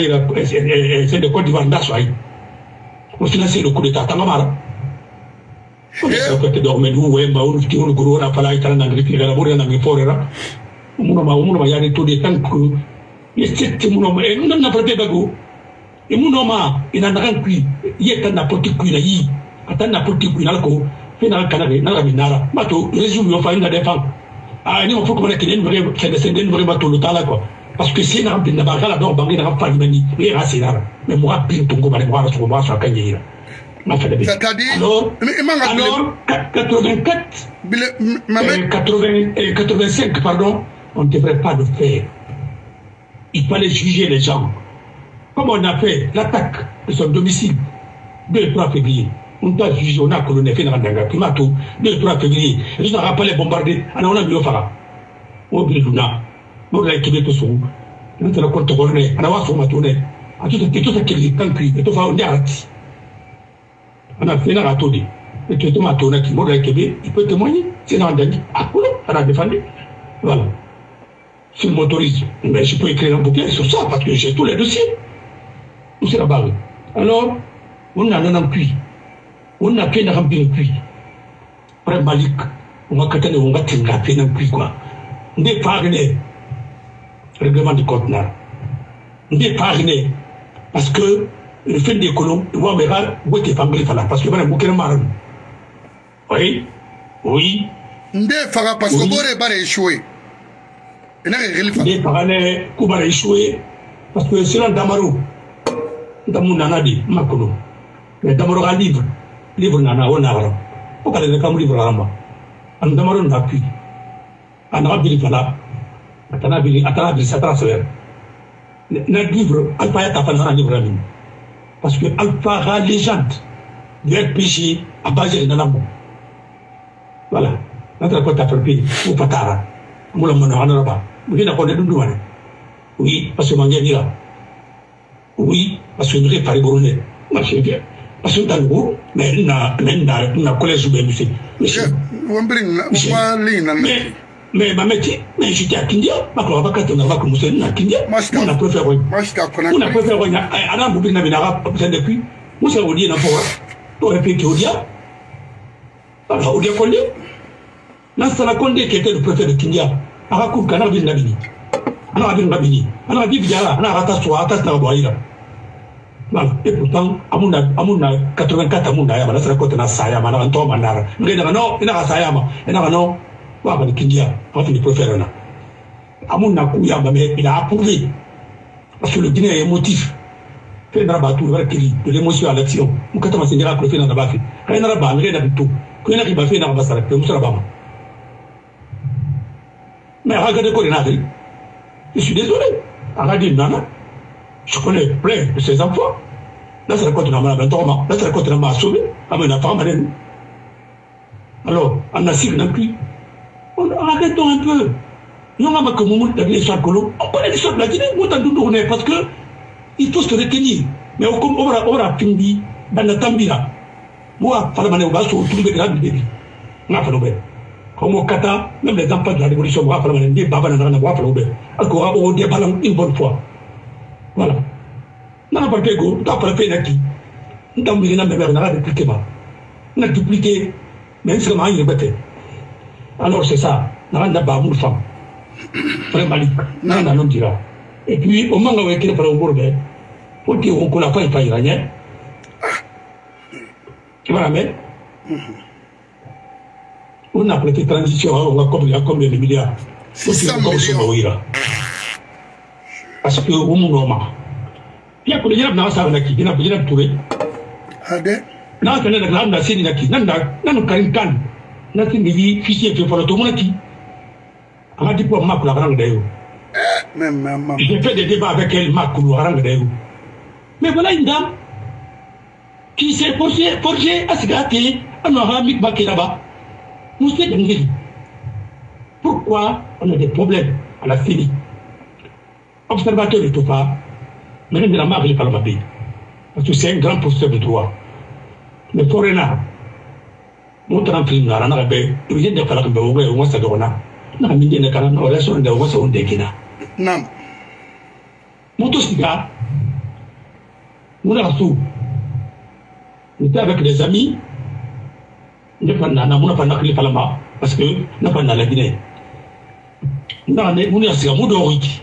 c'est de Côte d'Ivoire d'Assoaï. On finançait le coup d'État Tangamara. On est côté dormir nous, ouais, bah, on dit on gros, on a pas la italienne agriculture, la bourre, on a mis fort, là. On a on a yari tout des temps que, il c'est mon homme, et on n'a pas de bago. Et mon homme, il n'a ko, la minara. Mato, résume, c'est une vraie bateau, le temps, là, quoi. parce que si na bin na ba kala dɔn bange na e mais moi bin tungo bale so so bi c'est-à-dire? Alors mais man ga alors 84 bile euh, mamet 80 et 85 pardon. On ne devrait pas le faire. Il fallait juger les gens comme on a fait l'attaque de son domicile 2 et 3 février? On doit juger on a coloné fait dans danga primato 2 et 3 février je n'ai pas les bombarder. Ana on a mis au fara o bi luna mo la kebe to so on tala ko to gorne ana wa so ma to ne a to te to te kele kan kri to fa on diarati ana fait na rato de. Et to to ma to na ki mo la kebe il peut témoigner. C'est dans danga a ko ana défendu. Voilà. S'il m'autorise mais je peux écrire un bouquin sur ça parce que j'ai tous les dossiers c'est la barre alors on a nan puis on a fait na remplir puis après Malik on va katane on va tinga fait nan puis quoi. Nde règlement du compte na nde parce que le fait des colons wa me ra wote family fala parce que bana bukere maran oui. Oui. Nde faga parce que bore bare échoué. Nde fagane kubara échoué. Parce que damaro ndamu nana di makono mais damaro ka livre livre nana o nagara o kala kam livre ramba an damaro na puis anaga bili fala atana bili atana bili satara sɛbɛn na livre alpha ya ta fana na livre min parce que alpha ka légende du rpg a basé de nana bon voilà nata ko tapalpi o patara mula mano ana ba mungkin ako na dundu ane oui parce que mangé ni là oui parce que duke pari burunde machine kɛ parce que dalugu mɛ na mɛ na na collège bɛ misi misi mɛ ma mɛ ti mɛ je tiens kindia ma kɔlɔn ba ka tɛmɛ ba kun muso na kindia mo na préfère ko mo na préfère ko ɲa ana bubi na bɛ na ka peut-être depuis musa o di na fɔ wa dɔw yɛrɛ pe k'o diya enfin o diya kɔnde n'a sara kɔnde k'e tɛ le préfère de kindia a ka kuru kan n'a bɛ na bini a n'a bɛ na bini a n'a bɛ bi jala a n'a ka taa so a ka taa bɔ a yira. voilà et pourtant amuna amuna 84 amuna ya bana sera ko tena saya mana anto mandara. Ngai daga no ina ka saya ma ina ka no wa ba kindia watu ni préfère na amuna ku ya ba me il a approuvé. Parce que le Guinée est motif. Fait na ba tout vers kili de l'émotion à l'action. Mu kata masinga ka préfère na ba fi kai na ba ngai na bitu ko ina ki ba fi na ba sara pe musara ba ma mais regardez ko ina je suis désolé. Arrêtez nana. Je connais plein de ses enfants n'a sara ko tɛna ma bɛn tɔgɔ ma n'a sara ko tɛna ma sauvé a bɛ na faga ma dɛ alors an na sigi na puis on arrêtons un peu. Ɲɔgɔn ma que mumu da l'histoire kolo on connaît l'histoire de la Guinée mu ta dundu kɔnɔ parce que il faut se retenir. Mais o comme ora ora pindi bana tambira mo a fala mane o ba so tumbe gra bi bi na fala be comme kata même les enfants de la révolution mo a fala mane ndi baba na na mo a fala be ako a o de balam une bonne fois voilà. Nana parapie go nta parapie naki. Nta mulike na memere naka répliqué ma na dupliqué mais n sigama an yɛrɛ bɛ tɛ alors c'est ça. Naka na bamuru fam fɛnɛ mali. Naka nanu dira. Et puis o man ka wɛ kiri fana o boro bɛ o tɛ o ko la fa yi fa yira ɲɛ i b'a mɛn on a prêté transition à la comme comme les médias. C'est ça, comme ce qu'on parce que o mu no ma ya ko yira na sa na ki na ka na na ki karin kan na tin fichier to ki ama ma même maman J'ai fait des débats avec elle. Mais voilà une dame qui s'est forcée, forcée à se gâter à Mohamed Bakiraba. Nous. Pourquoi on a des problèmes à la Syrie? observateur du Tofa, mais il n'a pas appelé par Parce que c'est un grand professeur de droit. Mais Forena, mon temps film n'a rien à faire, il vient de faire un peu de temps, ça donne. n'a mis des canons, on laisse un gars, on déguina. Non. Mon tout cela, mon arceau, j'étais avec des amis, ne pas n'a pas appelé par parce que n'a pas la Guinée. Non, mais on est à Sigamou d'Orique.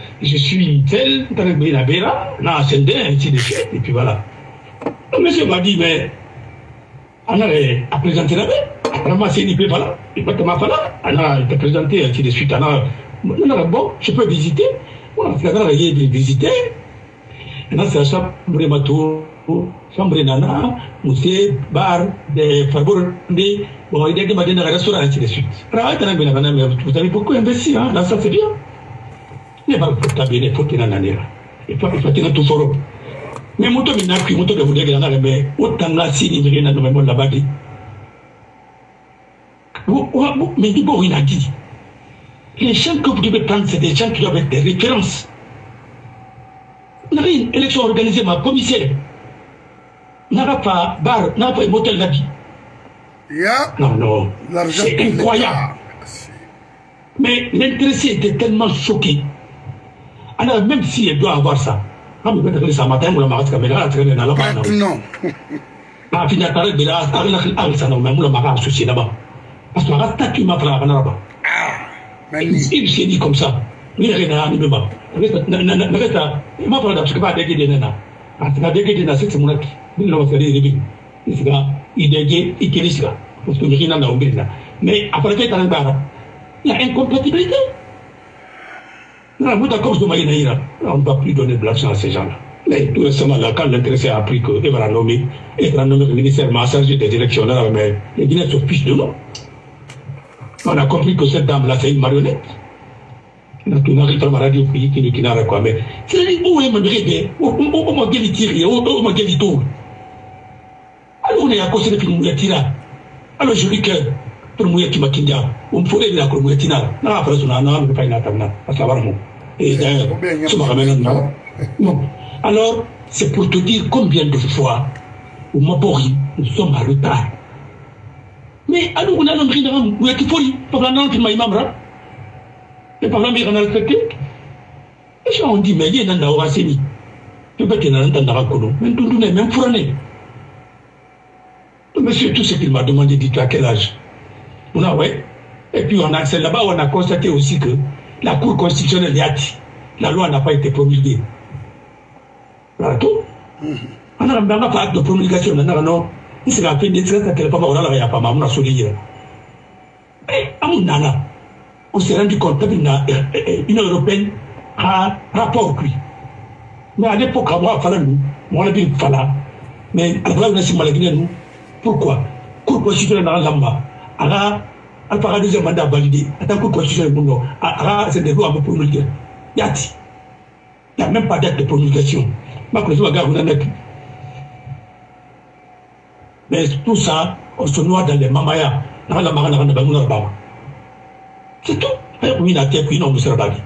je suis tel pays Bera na ascendé ainsi de suite et puis voilà. Le monsieur m'a dit mais on a à présenter là-bas apparemment c'est une voilà. Il va te m'appeler on a été présenté ainsi de suite. On a on a bon je peux visiter. On a fait la visiter. Maintenant, c'est la chambre matou, chambre nana, moussé, bar, des farbures, des, bon, il a matins dans le restaurant, ainsi de suite. Vous avez beaucoup investi, hein, là, ça c'est bien. Un un fort. Mais moto si il a un dit. Mais du bon, il a dit. Les gens que vous devez prendre, c'est des gens qui doivent être des références. On avait une élection organisée, ma commissaire. N'a pas bar, n'a pas motel vie. ya Non, non. C'est incroyable. Mais l'intéressé était tellement choqué. Alors, même si elle doit avoir ça, ah, que ça matin, l'a là, elle a traîné dans la barre. non Ah, de là, ah, là, ah, ça, non, mais on l'a associé là-bas. Parce que la statue m'a fait la là-bas. mais Il il s'est dit comme ça. Il n'y a rien à animer. Il m'a parlé parce que pas dégué de nana. Ah, pas dégué de nana, c'est que mon acte. Il l'a fait rêver. Il il dégué, il. Parce que rien n'a oublié là. Mais après, y a Il y a incompatibilité. Moi, je on ne va plus donner de l'argent à ces gens-là. Mais tout récemment, quand l'intéressé a appris nommer le ministère chargé des directionnaires, mais les Guinéens se fichent de nous. On a compris que cette dame-là, c'est une marionnette. na tuna ri tama radio fi kini kinara kwa me sini o e man rebe o o mo geli tiri o o mo geli to alo ne yakose ne film ya tira alo joli que pour mo yaki makinja o mo fole la ko mo yatina na fa suna na mo fa ina tamna asabar mo et d'ailleurs suma kamena na non alors c'est pour te dire combien de fois au Mabori nous sommes à retard mais alo on a l'envie de mo yaki foli pour la nan film imamra le parlement est respecté. Et si on dit, mais il y a un awaseni. Tu peux tenir un temps kono. Mais tout le monde est même fourné. Monsieur, tout ce qu'il m'a demandé, dis-tu à quel âge On a, ouais. Et puis, on a, c'est là-bas où on a constaté aussi que la Cour constitutionnelle y a dit, la loi n'a pas été promulguée. Voilà tout. On a un acte de promulgation, on a non. Il s'est fait des traits, qu'elle n'est pas on a pas mal, on a souligné. Mais, à mon nana, on s'est rendu compte que l'Union européenne a rapport lui. Mais à l'époque, il fallait nous, moi, il fallait. Mais à la place de la nous, pourquoi? Cour constitutionnelle dans l'amba, ala alpha deuxième mandat validé, attends cour constitutionnelle pour ala c'est des à promulguer. Yati. Il n'y a même pas d'acte de promulgation. Ma va Mais tout ça, on se noie dans les marana, c'est tout. Kui na musara bagi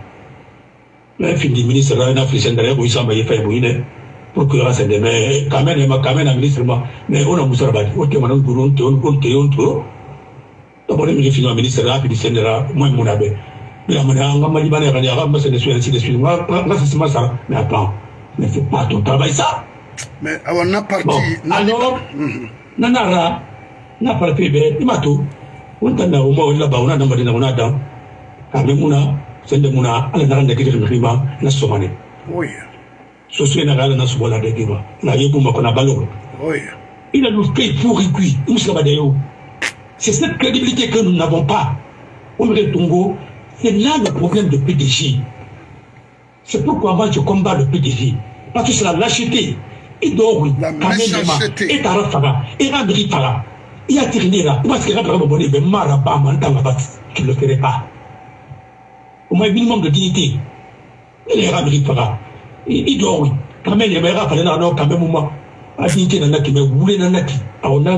mais ministre la na frisen dare ko isamba ye fay buine pour que rasa de mais quand même quand même ministre ma mais on a musara bagi o te manan gurun te on on te on to d'abord min finga ministre api di sendera moy muna be bila mana nga mali bana ka ya ba sene suya sine suya nga sa sima sara mais attends ne fais pas ton travail ça. Mais awa na parti bon. na alors na nara na parti be imato wonta na uma wala ba una na madina una dan kabe muna sende muna ala na ndeke de mkhima na somane oui. Sosu na gala na subola de giba na yebu makona balo oui. Il a nous paye pour cuit nous ça va d'ailleurs c'est cette crédibilité que nous n'avons pas Omre Tongo c'est là le problème de PDG c'est pourquoi moi je combats le PDG parce que c'est la lâcheté. Et donc La et tarafaga et randri faga il y a tiré là. Parce que va mais mara ba man tanga bat tu le ferais pas? Au moins minimum de dignité. Il est randri faga il doit oui quand même il y a pas là non quand même moi a dignité na naki mais wule na naki a on a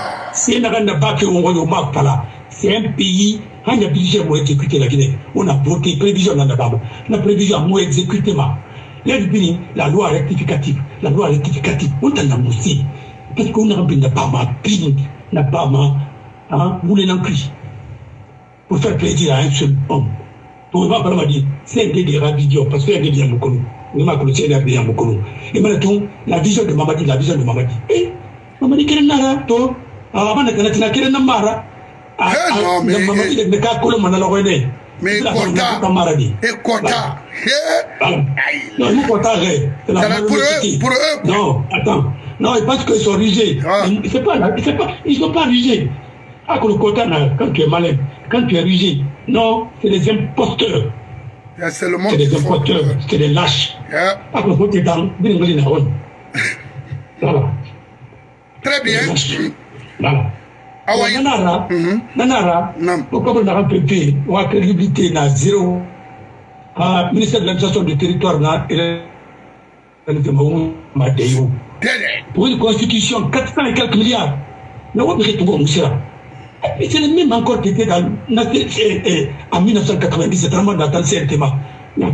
c'est un pays, on a budget pour exécuter la Guinée. On a voté prévision dans la barbe. La prévision pour exécuter ma. La loi rectificative. La loi rectificative. On t'a aussi. Parce qu'on a n'a pas ma pine, n'a pas ma, hein, voulez. Pour faire plaisir à un seul homme. Pour moi, par dit, c'est un des rabidions, parce que c'est un des Yamoukounou. On m'a connu, c'est un des Yamoukounou. Et maintenant, la vision de Mamadi, la vision de Mamadi. Eh, Mamadi, quelle nara, to, Ah, Eh, non, mais- Mamadi, ne ka kolo mais quota Eh, Non, pour eux, pour eux. Non, attends. Non, qu'ils sont rigés. Ah. Ils- C'est pas, là, c'est pas, ils sont pas rigés. Ah, que quand tu es malin, quand tu es rigé, non, c'est des imposteurs. eh, c'est le monde C'est des imposteurs, c'est des lâches. Eh, Ah, que dans, bien. Voilà. très bien Des lâches. Voilà. awa Nanara, Mhm. Nanara, Nam. pourquoi on a PP, on a crédibilité, na zéro. Ah, ministère de l'administration du territoire, na, et Madeyo. dede Pour une constitution, 400 et quelques milliards. Mais où est-ce que Moussa Et c'est le même encore qui était dans, eh, eh, en 1990, c'est vraiment dans le CNTMA. Mais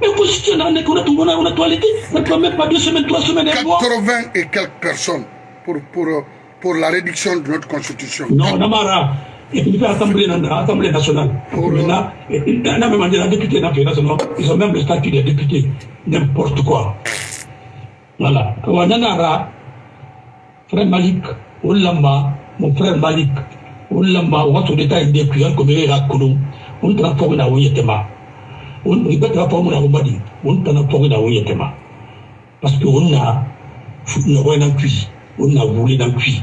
mais constitution, on a, on a, on a, on a toiletté, ça ne peut même pas deux semaines, trois semaines, un mois. 80 et quelques personnes pour, pour, pour la réduction de notre constitution. Non, Namara, il Assemblée, Assemblée nationale. Maintenant, n'a même députée nationale, ils ont même le statut de député. N'importe quoi. Voilà. Wananara, frère Malik, Oulamba, mon frère Malik, Oulamba, on va tout détail des prières comme il y a Koulou, on transforme la Oyetema. On ne peut pas former la Roumadi, on transforme la Oyetema. Parce qu'on a, on a un cuit, on a voulu dans cuit.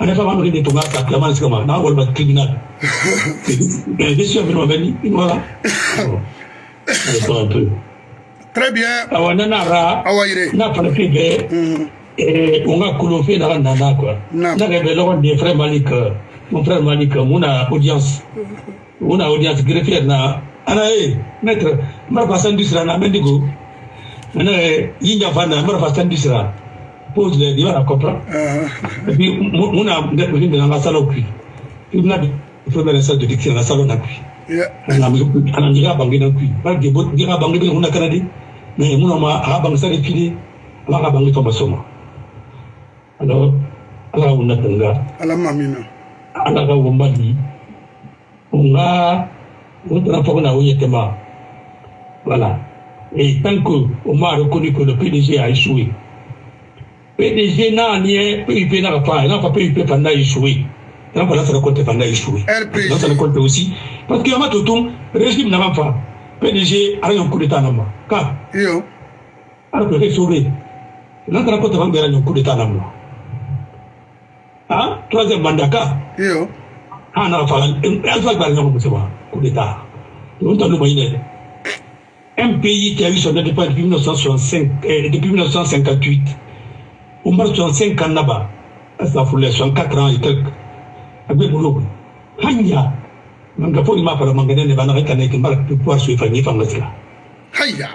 ana fa manu de tunga ka kama sika ma na wal ba criminal mais je suis venu venir voilà. Un peu. Très bien. Awa nana ra awa ire. na fana fi be eh on quoi. Na de frère Malik mon frère Malik muna audience. Audience greffier na ana eh maître fa sandisra na mendigo maintenant yi ɲafa na mara fa sanbi sira pose le il va la comprendre ah. et puis mun na venu dans la salle au cuit il n'a faut dans la salle de diction la salle on a cuit ana ngira bangi na cuit parce que bon ngira bangi bɛ kuna kana di mais mun ma a bangi sari fili ala ka bangi kama soma alors ala ka wuna tanga ala ma min na ala ka wumba di nga mun tana fɔ ko na o ɲɛ tɛma voilà. Et tant qu'on m'a reconnu que le PDG a échoué, PDG n'a ni PUP n'a pas, n'a pas PUP pendant échoué. N'a pas le compte pendant échoué. Le compte aussi. Parce qu'il y a un tout régime n'a pas. PDG a un coup d'état n'a pas. Car, Yo. alors que. N'a pas le compte pendant un coup d'état n'a pas. Hein? Troisième mandat, car. Yo. Ah, n'a pas. Alpha Gbar n'a pas coup d'état. Donc, on a un pays qui a eu son indépendance depuis 1965, euh, depuis 1958. Omar 65 ans là-bas, astafurlah 64 ans et quelques, avec Boulogne. Hanya, manga fo ima para manga ne bana kana ke mara pe pouvoir so ifanye fa ngasila. Haya.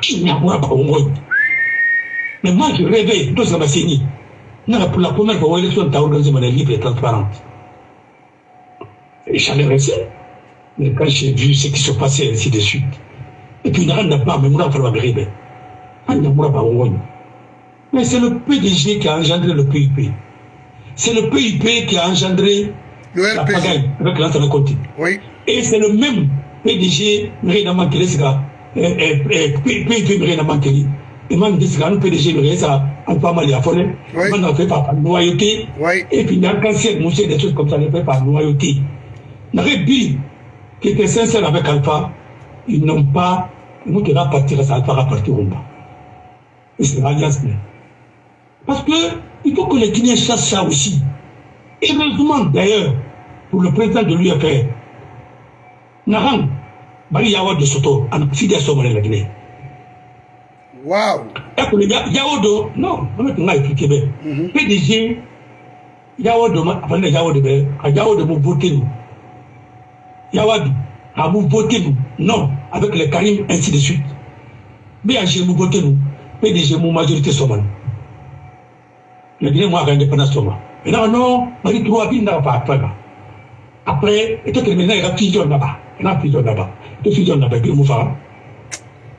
Kinya mura pa ngoy. Mais moi je rêvais de ça basini. Na pour la première fois l'élection ta organisée de manière libre et transparente. Et j'allais rester. Mais quand j'ai vu ce qui se passait ainsi de suite, et puis n'a n'a pas mais mura fa rêver. Hanya mura pa ngoy. Mais c'est le PDG qui a engendré le PIP. C'est le PIP qui a engendré Le la pagaille avec l'entrée côté. Oui. Et c'est le même PDG Mérina Mankele, c'est PIP. Et même dit que le PDG fait par. Et puis cancer, monsieur, des choses comme ça, fait par qui était sincère avec Alpha, ils n'ont pas, nous devons partir, ça Alpha va partir au bas. Et c'est l'alliance même. Parce que il faut que les Guinéens sachent ça aussi. Heureusement d'ailleurs, pour le président de l'UFR, Naran, Bari Yawa de Soto, en Fidel Somale la Guinée. Waouh. Et Yawodo, non, on va te expliquer bien. PDG, Yawodo, de Yawodo, Yawodo, votez nous. Yawadou, à vous votez nous. Non, avec les Karim, ainsi de suite. BHG, vous votez nous. PDG, mon majorité Somale. Le Guinée, moi, avec l'indépendance Somale. Mais non, non, Marie Trois Ville n'a pas après. Après, et le monde, il y a fusion là-bas. Il y a fusion là-bas. Il y a fusion là-bas, il y a fusion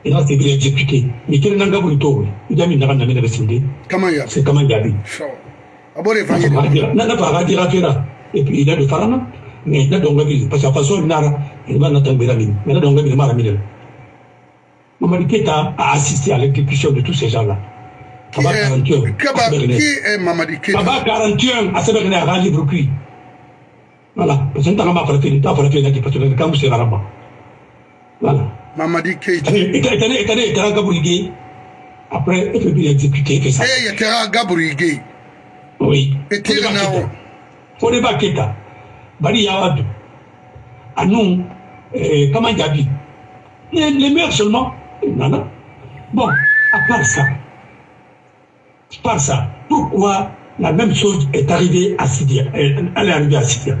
et là, c'est bien exécuté. Mais quel est l'engagement de Il a mis dans la rescindé. Comment y a? C'est comment il y a fanyele. n'a pas à dire à. Et puis il a de Farana. Mais il a donc vu. Parce que la façon, il n'a il n'attendre la mine. Il a donc le maramine. Mamadi Keta a assisté à l'exécution de tous ces gens-là. Qui Baba est, 41. Kaba, qui est Keita Baba 41 à Sebekene à Rali Brukui. Voilà. Parce que nous avons fait une là-bas. Voilà. Mamadi Keita. Étonné, étonnné, étonné, Gabourigué. Après, il bien exécuter, fait ça. Eh. Oui. Et tire nao. Fodeba Keta. Bari Yawadou. À nous, euh, comment il a dit? Les, les meilleurs seulement. Non, non. Bon, à part ça, à part ça, pourquoi la même chose est arrivée à Sidia. Elle, elle est arrivée à Sidia?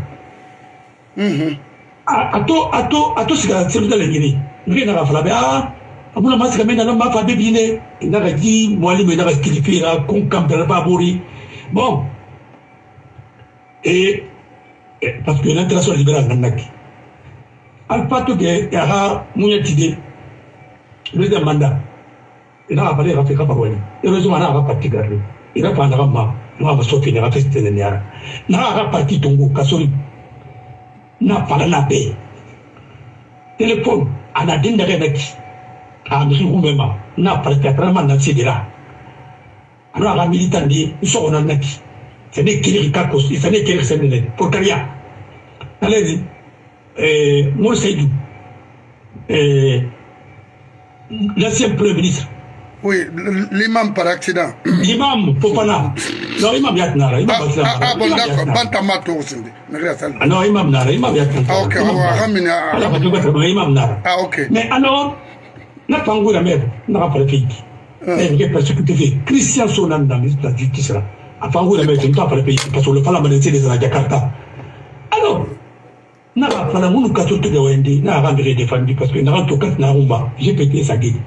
Mhm. A to a to a to le na ji ba bori. Bon. Et, parce que l'intégration libérale. alipatuke yaha munya tide luza manda ina abale ya kafika babone ebe zuma na abapati garre ina panda kama no abasofi na kafisi tene nyara na abapati tungu kasori na pala na be telefon ana dinda ga naki a misi humema na pala teatra man na sidira ana aga militan di so ona naki sene kiri ka kosi sene kiri sene ne portaria alezi Mor Seydou euh l'ancien premier ministre Oui, l'imam par accident. Imam Popana. Non, imam Yatnara. Imam Ah, ah, ah, bon, d'accord. Bantama to aussi. Ah non, imam Nara. Imam Yatnara. Ah, ok. Ah. Ala ka tuba tɛmɛ imam Nara. Ah, ok. Mais alors, na pangu la merde, na ka pare pays. Eh, nge persécuté fait. Christian Sonan dans ministre de la justice là. A pangu la merde, tu n'as pas pays parce que le parlement des à Jakarta. Alors, na ka fana minnu ka so tɛgɛ wɛrɛ de na ka mɛgɛ defandi parce que na ka to ka tina kun ba j'ai pété sa gueule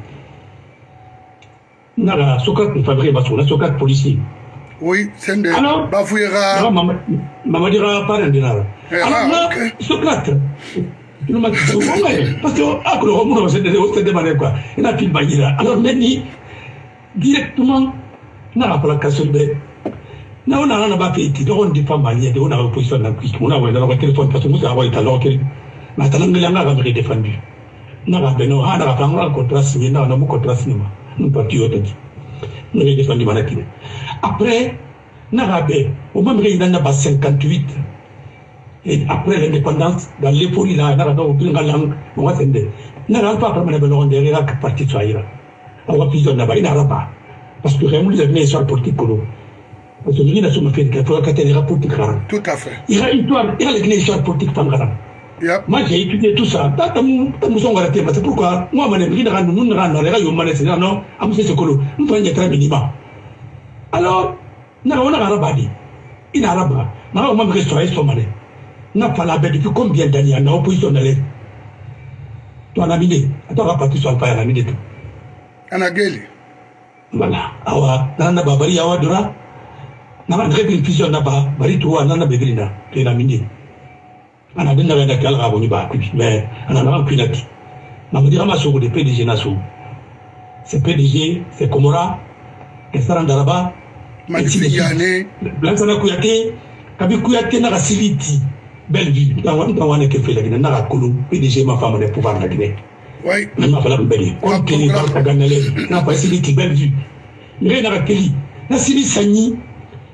na ka so ka kun fabriqué parce qu'on a so ka policier oui c'est de alors bafouera alors mamadi ra parrain de nara eh, alors là ah, socrate non ma so bonga parce que a ko mo no se de o se de mane quoi il e a pile bagira alors mais ni directement na ka placation de na ona ana ba peti do on difa mali de ona opposition na kuit ona wa na téléphone parce que musa wa ita lokel na tanang ngela nga ga défendu na ga beno ana ga pangwa contrat signé na na mu contrat signé nous parti yote nous les défendu manaki après na ga be au même que il en a pas 58 et après l'indépendance dans l'euphorie là na ga do pinga mo wa sende. Na ga pa pa na be lo ndere ga parti na ba ina rapa parce que vraiment les amis sur politique tozongi na so mapenka toyaka te ira politique ran tout à fait. Ira histoire ira lekina histoire politique pangana Yep. moi j'ai étudié tout ça. Tata musongala te parce pourquoi moi mane miki naka nunu naka nala ira yomba nese nano amuse sekolo mutona nyatara minima. Alors naka wo naka araba de i na araba naka oma miki soye somane na fala bɛ depuis combien d'années a na opposition nale to anamine ato aka parti so alpaya anamine to anageli. Voilà. Awa nana na babari awa dora. nama grekili kisio na ba bari tuwa nana begili na tena mindi ana den daga ndaki ala kaboni ba kubi mais ana nama kuina ti nama dira masoko de pdg na so. C'est pdg c'est komora et saran daraba blansana kuyate kabi kuyate naka sili ti belle vie ntawane ke fela guinée. Naka kolo pdg ma fama ne pouvoir na guinée. Ma fala mbeli kon keli naka taganele naka sili ti belle vie ngei naka keli na sili sanyi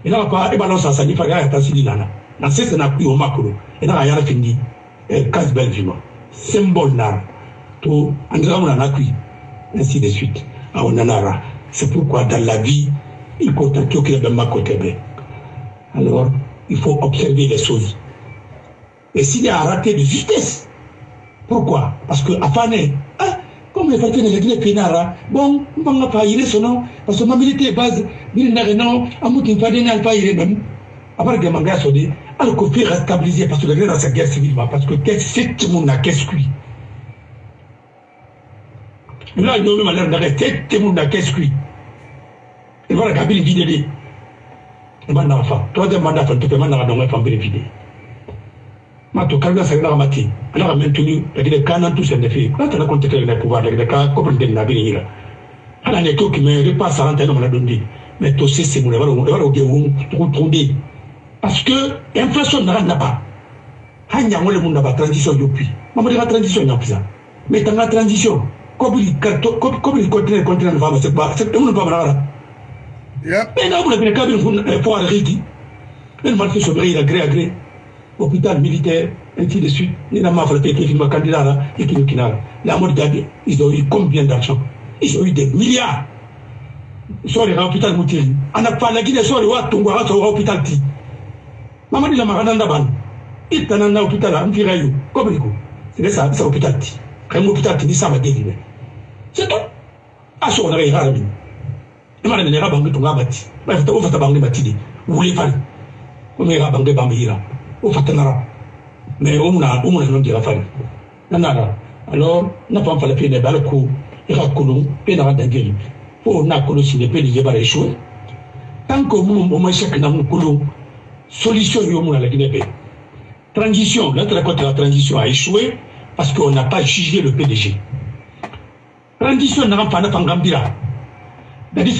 ina pa e balon sa sanyi fa ga ta sili nana. Na sese na kuyo makro ina ga yara findi e kas belvi mo symbole na to andra mo na kui. Ainsi de suite. A on nara. C'est pourquoi dans la vie il faut que qu'il y ait ma côté be alors il faut observer les choses. Et s'il y a raté de justesse pourquoi? Parce que afane les fatigues de l'église pénara bon on va pas y aller sono. Parce que ma milité base il n'a rien amutin pas n'a pas y aller même après que manga sodi alors qu'on fait stabiliser parce que guerre dans sa guerre civile parce que qu'est-ce que tout le monde a qu'est-ce que là l'air d'arrêter tout le monde a qu'est-ce que il la cabine vidéo il va n'a pas toi de mandat le mato kanga sa ngara mati ngara mentuni lakini kana tu sende fi hata na kontekele na pouvoir lakini ka comprendre na bini ila hala ne ko kime repas sa antena mona dondi. Mais to c'est c'est mon wala wala ge won trop trop bi parce que inflation na na ba. Hanya ngole mun na ba transition yopi mamadi ka transition na pisa. Mais tanga transition. Kobili karto kobili kontinent kontinent va c'est pas c'est mun ba e mara ya. Mais na bula bini kabin fon pour arrêter le marché sobre il a gré à gré. hôpital militaire ainsi de suite. Ne na maa fɔra k'e k'i ma candidat la k'e k'i kina la lamɔri jaabi ils ont eu combien d'argent? Ils ont eu des milliards. Sɔɔri ka hôpital mu teli a na fa laginɛ sɔɔri waa tungu a ka sɔrɔ ka hôpital ti mamadi lamakana ndabani i tana na hôpital an fira yo kɔmi ko sɛnɛ sa sa hôpital ti. Ka ŋa hôpital ti ni sama deli bɛ c'est tout. Ah, a sɔgɔ na ka yira mi i ma na nɛnɛ ka bange tunga ba ti ba fata o fata bange ba ti de. Wuli fari komi ka bange ban bɛ yira mais non dira fari nanara alors na fala pe ne kulu pe na dangeli fo na kulu sine pe ni échoué tant que mo na mu kulu solution yo la guinée transition notre côté la transition a échoué parce qu'on n'a pas jugé le PDG transition na fa na fa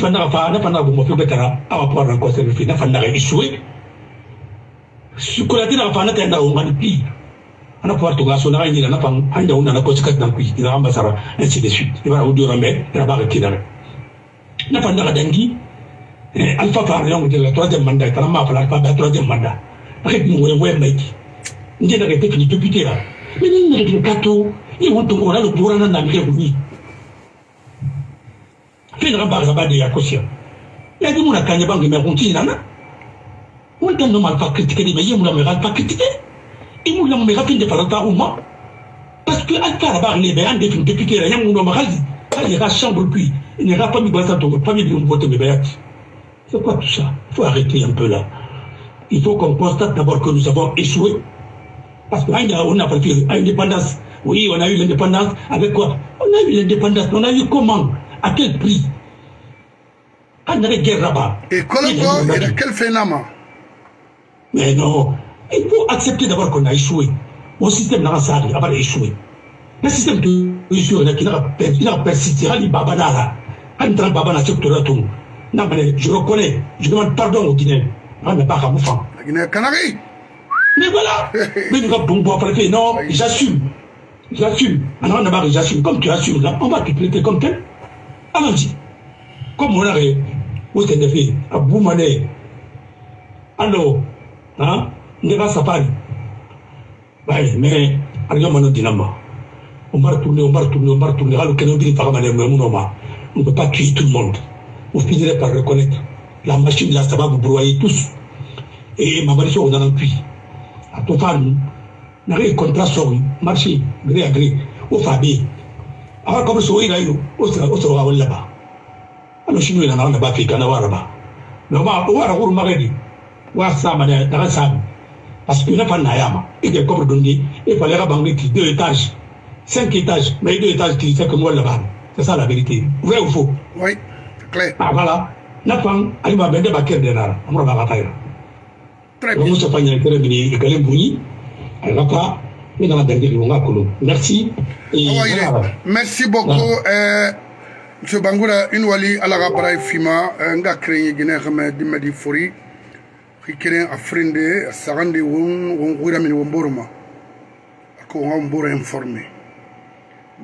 na fa na sukulatina afana tenda ungani pi ana pouvoir to gaso na ngila na pang anda unda na ko sikat na kui. Ina amba sara ainsi de suite ibara udio rambe na ba ki dara na panda dangi eh, alpha par long de la troisième mandat kana ma par alpha da troisième mandat. Rek mo wo wo mai ndi na rek ni député là mais ni na rek kato ni won to ngora lo pura na na mi ko ni pe na ba ba de ya ko sia ya di mo na kanya bangi me ko ti na na on t'a normal pas critiquer mais il muna me pas critiquer. Il muna me rapide de ta umma parce que à cara ba les ben des député là yang muna ma khali khali ka chambre puis il n'y a pas mis to pas mis de vote me bayat c'est quoi tout ça? Il faut arrêter un peu là. Il faut qu'on constate d'abord que nous avons échoué. Parce que on a pas fait l'indépendance oui on a eu l'indépendance. Avec quoi? On a eu l'indépendance on a eu comment? À quel prix? Quand on a guerre là-bas. Et Colombo, il a quel phénomène? Mais non, il faut accepter d'abord qu'on a échoué. Mon système n'a pas échoué. Le système de échoué, il a persisté, il a babana Quand il a babana, c'est tout le Je reconnais, je demande pardon au Guinéens. On n'est pas comme ça. La Guinée Canari Mais voilà Mais nous avons bon bois non, j'assume. J'assume. Alors on j'assume. Comme tu assumes là, on va te traiter comme tel. Allons-y. Comme on a où c'est fait, à Boumane. Alors, hein, ne va pas Ouais, mais, alors, on a dit On va retourner, on va retourner, on va retourner. Alors, qu'on dit pas on ne peut pas tuer tout le monde. Vous finirez par reconnaître. La machine là, ça va vous broyer tous. Et ma marie, on en a puis. À ton femme, n'a rien contrat sur marché, gré à gré, au Fabi. Alors, comme ça, il y a eu, au sera là-bas. ano sinu ina na ba fi kana wara ba no ba wara huru magadi wa daga samu parce que na fa na yama ike ki deux étages. Cinq étages. Mais deux étages qui c'est que moi là-bas c'est ça la vérité. Vrai ou faux? Oui clair. Ah voilà. Ali ba bende ba ker de nara. Amra ba ga tayra très bien. musa fanya tere bini ikale buni ala fa mi na dende li nga kulu merci. Et merci beaucoup euh monsieur bangura une wali ala ka bara fima fori xi keren a frinde a sagandi won won xiramini won boro ma. A ko won boro informé.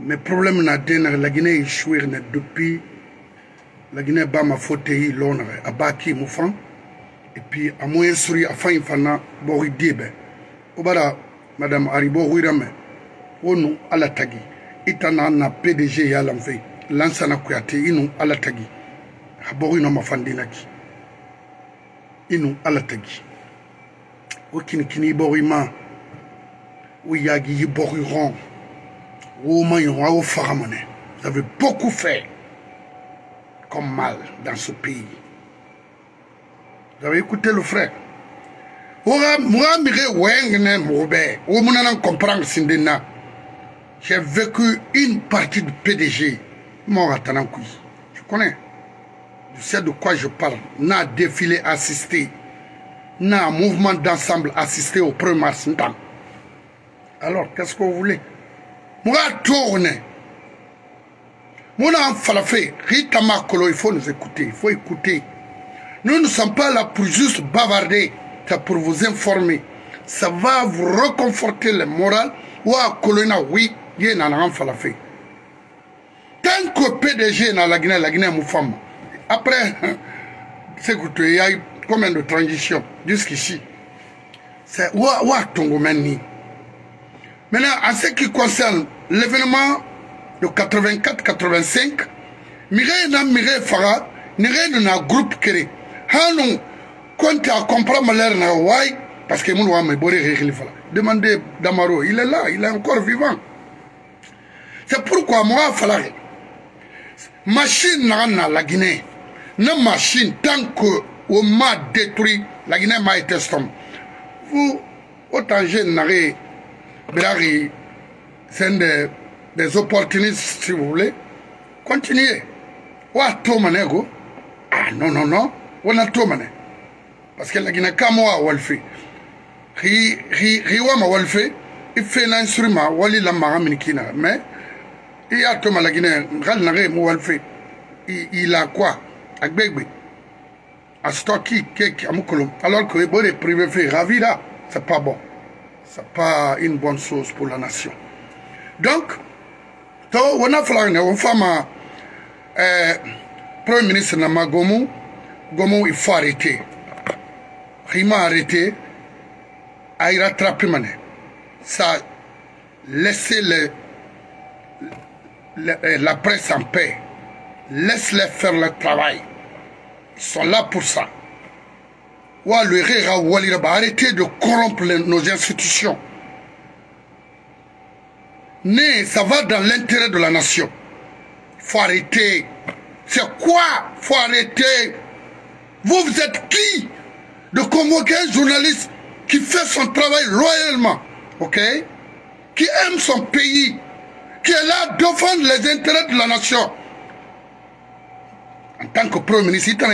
Mais problème na de naxe la guinée échoué na depuis la guinée ba ma faute yi lo naxe a ba ki mu fan et puis a moyen suri a fan fana boxi dibe o bara madame ari bo xirame wonu ala tagi. Itana na pdg yalan fey lansana kuyate inu ala tagi. A bogo ino mafandinaki inu ala tagi wo kinikini i bogo ima wo yagi yi bogo i ron fagamane vous avez beaucoup fait comme mal dans ce pays. Vous avez écouté le frère. J'ai vécu une partie du PDG Mora Tanankoui. Tu sais de quoi je parle. N'a défilé assisté. N'a mouvement d'ensemble assisté au 1er mars. Alors, qu'est-ce que vous voulez? Moi, tourner. Moi, il faut nous écouter. Il faut écouter. Nous ne sommes pas là pour juste bavarder. C'est pour vous informer. Ça va vous reconforter le moral. Ou à oui, il y a un tant que PDG dans la Guinée, la Guinée est femme. Après, c'est que il y a eu combien de transitions jusqu'ici? C'est Ouah Tongo Maintenant, en ce qui concerne l'événement de 84-85, Mireille n'a Mireille Farah, Mireille n'a groupe créé. Hanou, quand tu as compris ma l'air n'a ouai, parce que mon me boré Demandez Damaro, il est là, il est encore vivant. C'est pourquoi moi, il machine na la Guinée na machine tant que on m'a détruit la Guinée m'a été stompée. Vous autant jeune n'avez Birari c'est des, des opportunistes si vous voulez. Continuez. Wa to manego ah non non non. Wana to mané parce que la Guinée kamo wa walfi ri ri ri wa ma walfi il fait l'instrument wali la mara minikina. Mais il y a to la Guinée ngal na mo walfi il a quoi agbegbe à stocker quelque amukolom alors que bon les privés fait ravi là. C'est pas bon. C'est pas une bonne chose pour la nation. Donc to wana flag ne fama euh premier ministre nama gomu gomu il faut arrêter. Il m'a arrêté à y rattraper mané ça laisser le, le, la presse en paix laisse-les faire le travail ils sont là pour ça. Arrêtez de corrompre nos institutions. Mais ça va dans l'intérêt de la nation. Il faut arrêter. C'est quoi Il faut arrêter? Vous, vous êtes qui de convoquer un journaliste qui fait son travail loyalement, ok? Qui aime son pays, qui est là défendre les intérêts de la nation en tant que Premier ministre,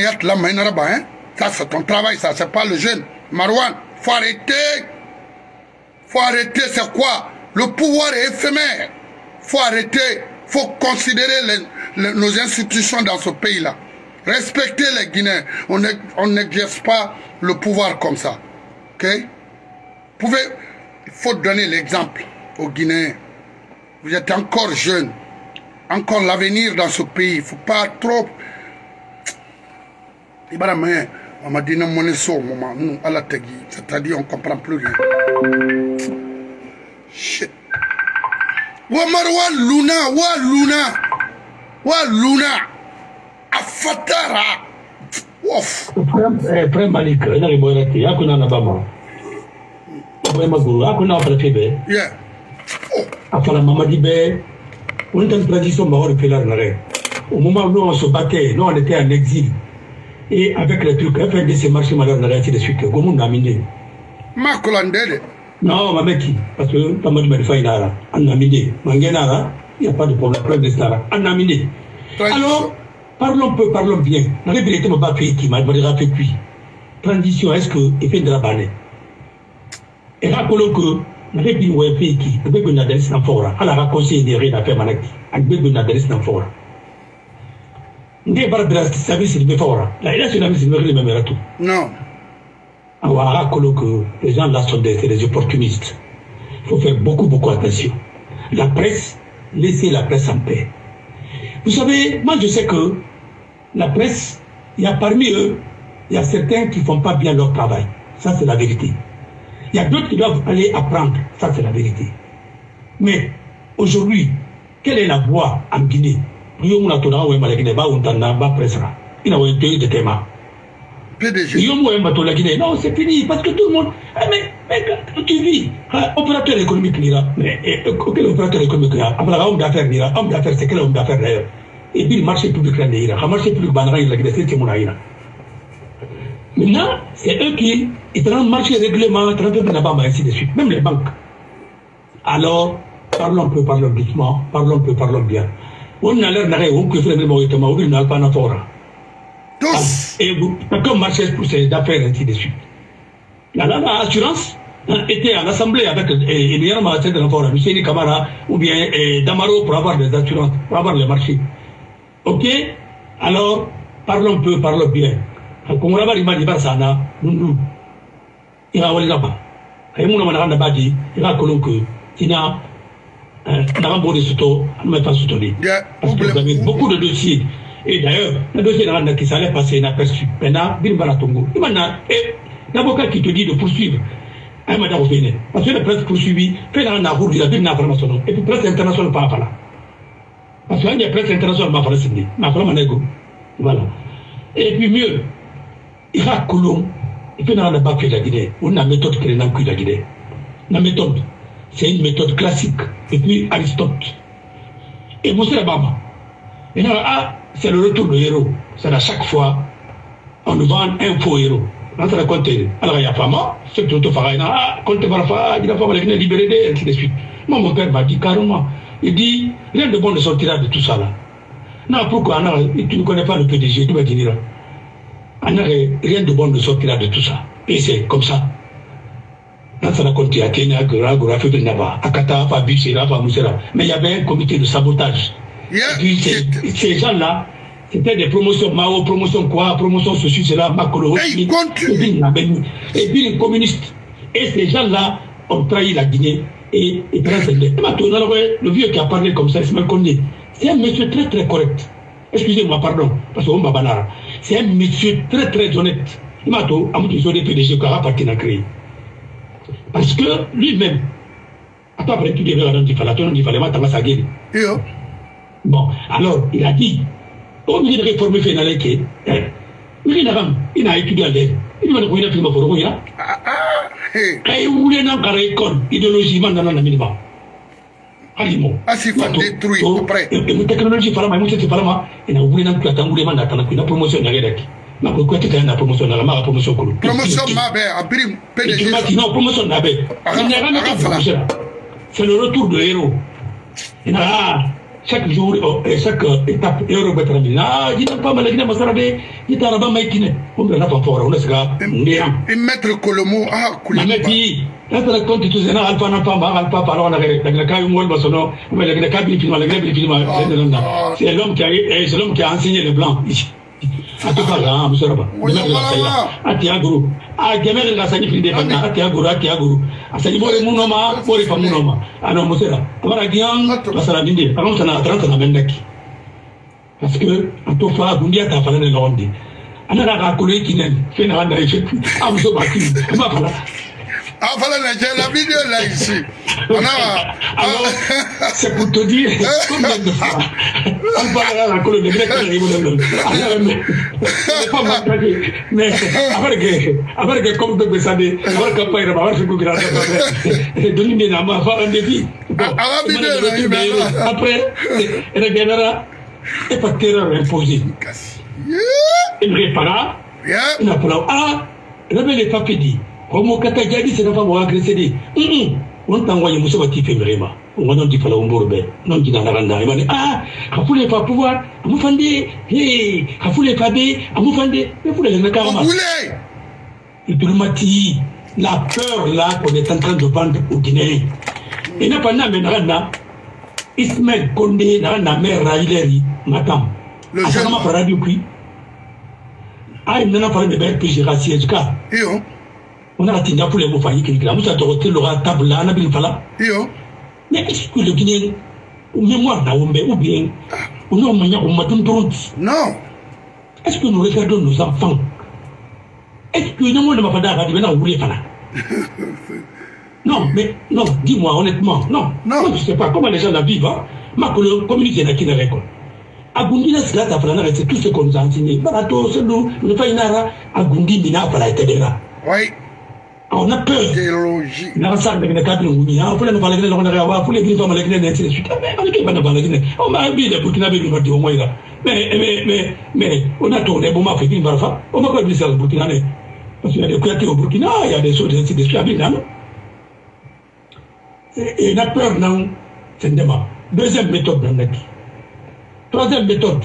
ça c'est ton travail, ça c'est pas le jeune. Marwan, faut arrêter. faut arrêter, c'est quoi? Le pouvoir est éphémère. faut arrêter. faut considérer nos institutions dans ce pays-là. Respectez les Guinéens. On n'exerce pas le pouvoir comme ça. Ok? Pouvez, Il faut donner l'exemple aux Guinéens. Vous êtes encore jeunes. Encore l'avenir dans ce pays. Il ne faut pas trop ibara mɛ on m'a dit mon so moment nous à c'est-à-dire on comprend plus rien. Shit. Wa luna wa luna wa luna. Afatara wof. Pre malik na ribo rati hakuna na bama maguru yeah. Afala mamadi be on était en transition mahor pilar na re au moment où on se battait nous on était en exil et avec les trucs FNDC marche malheur ainsi de suite. Gomu naminde makolande de non mameki parce que pamadu marifa inara anaminde mangenara il n'y a pas de problème. Preuve de cela anaminde alors parlons peu parlons bien. Na le bilete ma ba fait qui? Ma dira fait qui? Transition est-ce que effet de la banne et rappelons que na le bilete ouais fait qui? Avec une adresse en fora ala raconter des rien à faire manaki avec une adresse en fora nde bara service de fora. La ila sur service de même tout non awara kolo que les gens là sont des, des opportunistes. Il faut faire beaucoup beaucoup attention. La presse laissez la presse en paix. Vous savez moi je sais que la presse il y a parmi eux il y a certains qui font pas bien leur travail. Ça c'est la vérité. Il y a d'autres qui doivent aller apprendre. Ça c'est la vérité. Mais aujourd'hui quelle est la voie en Guinée? Yo muna to na we malakine ba unta na ba presra ina we te de tema PDG yo mo emba to lakine non c'est fini parce que tout le monde eh, mais mais tu vis. Opérateur économique nira mais eh, quel opérateur économique nira abla homme d'affaires nira homme d'affaires c'est quel homme d'affaires d'ailleurs et puis le marché public là nira le marché public banara il lakine c'est mon aïra maintenant c'est eux qui ils ont marché règlement ils ont na ba ainsi de suite même les banques. Alors parlons peu parlons doucement parlons peu parlons bien on a l'air d'aller au kufre de Moïse Tama, on n'a pas fora. Tous. Et pour ces affaires, ainsi de suite. La assurance était à l'Assemblée avec Mahaté de l'Enfora, M. Kamara ou bien Damaro pour avoir des assurances, pour avoir les marchés. Ok Alors, parlons peu, parlons bien. Quand on il. Et mon nom il De Soto. Parce que vous avez beaucoup de dossiers. Et d'ailleurs, le dossier qui s'allait passer inaperçu. Maintenant, Bin Baratongo. Il m'a l'avocat qui te dit de poursuivre. Bénin. Parce que la presse poursuivie, fait dans la route, il a information. Et puis, presse internationale, pas à Parce que la presse internationale, m'a fallu signer. M'a fallu manego. Voilà. Et puis, mieux, il a Coulomb. Il fait dans la bac de la Guinée. On a une méthode qui est dans la Guinée. La méthode. C'est une méthode classique. Et puis Aristote. Et Moussa là, ah, c'est le retour de héros. C'est à chaque fois, on nous vend un faux héros. An tara compte ala ka yafa ma c'est tout faga ina ah compte bara fa dina fa malakina libéré de ainsi de suite. Moi mon père m'a dit carrément il dit rien de bon ne sortira de tout ça là. Non pourquoi? Non tu ne connais pas le PDG tu vas dire rien de bon ne sortira de tout ça. Et c'est comme ça n'a compte à Kenya naba akata bisera fa musera mais il y avait un comité de sabotage Yeah, et puis ces, gens là c'était des promotions Mao, promotion quoi, promotion ceci, cela, Makolo, Hey, et puis les communistes. Et ces gens-là ont trahi la Guinée et, et transcendé. Et maintenant, le vieux qui a parlé comme ça, Ismaël Condé, c'est un monsieur très très correct. Excusez-moi, pardon, parce qu'on m'a banara. C'est un monsieur très très honnête. Il m'a dit, à mon PDG qui a parti créer. Parce que lui-même, attends, après, tu le il fallait sa. Bon, alors, il a dit, oh, il a réformé Fénalé, que, il a étudié à l'aide. Il a dit, il a fait ma il a Ah, ah, hey. kay wule nan kara école nana na minima mo Asi fa détruit après. e mu technologie ma ma wule nan kata wule man natana kuina promotion na gedaki nakoki kotekana na promotion na lamaka promotion kolo promotion mabe abiri pdg non promotion na be c'est le retour de héros na chaque jour chaque étape héros betara mi na jina pama la gina masara be itara ba mai kine on bela fa fora on sega ngeram et maître kolomo ah kulima na meti na tara compte tout na alfa na pamba alfa pa na gere na ka yungol basono mais la gina ka bi pinwa la gina bi pinwa c'est l'homme qui a c'est l'homme qui a enseigné les blancs ici atokaka amusaraba menaelasaila atiaguru agemere ngasani filide bana atiaguru atiaguru asani bore munoma bore pa munoma ano musera amara gian basara dinde akamutana atarantana mendaki parce que ato fa gundi ata falane logonde anana ka koloye kinani fe naga ndaye fe amuso bakini ma fala Ah, voilà, la vidéo là ici. On a. Alors, c'est pour te dire combien de fois on la colonne de grec le Alors, mais, pas après que, après que, comme après que pas avoir ce coup grave, Ah, ah, il m'a dit. Après, et pas terreur imposée. Il répara, il a pas ah, pas pédi. homo kaka jaabi sena fa mowa kirisedi on tangoye muso ba ti femirema onga non ti fala womboro be non ti nanaganda e mane a xa fule fa pouvoir. Amu fande he xa fule fa be amu fande e fule lena karama iduluma ti la peur là qu'on est en train de vendre au guinéen e na fa na ah, ah, me naga na. Ismail konde naga na. Me raileri matam asagama fara bi kui ay nana fara de be pgr siège ka On a atteint pour les mots faillis qu'il a. Vous avez retenu le table là, on a bien fala. Yo. Mais est-ce que le Guinéen, ou mémoire d'Aombe, ou bien, ou non, mais on m'a donné Non. Est-ce que nous regardons nos enfants? Est-ce que nous ne pas d'avoir dit, vous voulez fala? Non, mais non, dis-moi honnêtement, non. Non. Moi, je ne sais pas comment les gens la vivent. Hein. Ma qui n'a rien agundi na sila ta fala c'est tout ce qu'on nous a enseigné barato c'est nous ne pas inara agundi mina fala etedera Oui. On a peur. Idéologie. na sa de ne kadri nguni na fula na fala gine na wa fula gine fama gine na ainsi de suite. Mais avec bana fala gine on m'a bien de Burkina Faso au moins là. Mais mais mais mais on a tourné bon ma une barfa on m'a pas dit ça au Burkina parce qu'il y a des Kouyaté au Burkina il y a des choses ainsi de suite avec et on a peur non c'est une deuxième méthode dans net troisième méthode.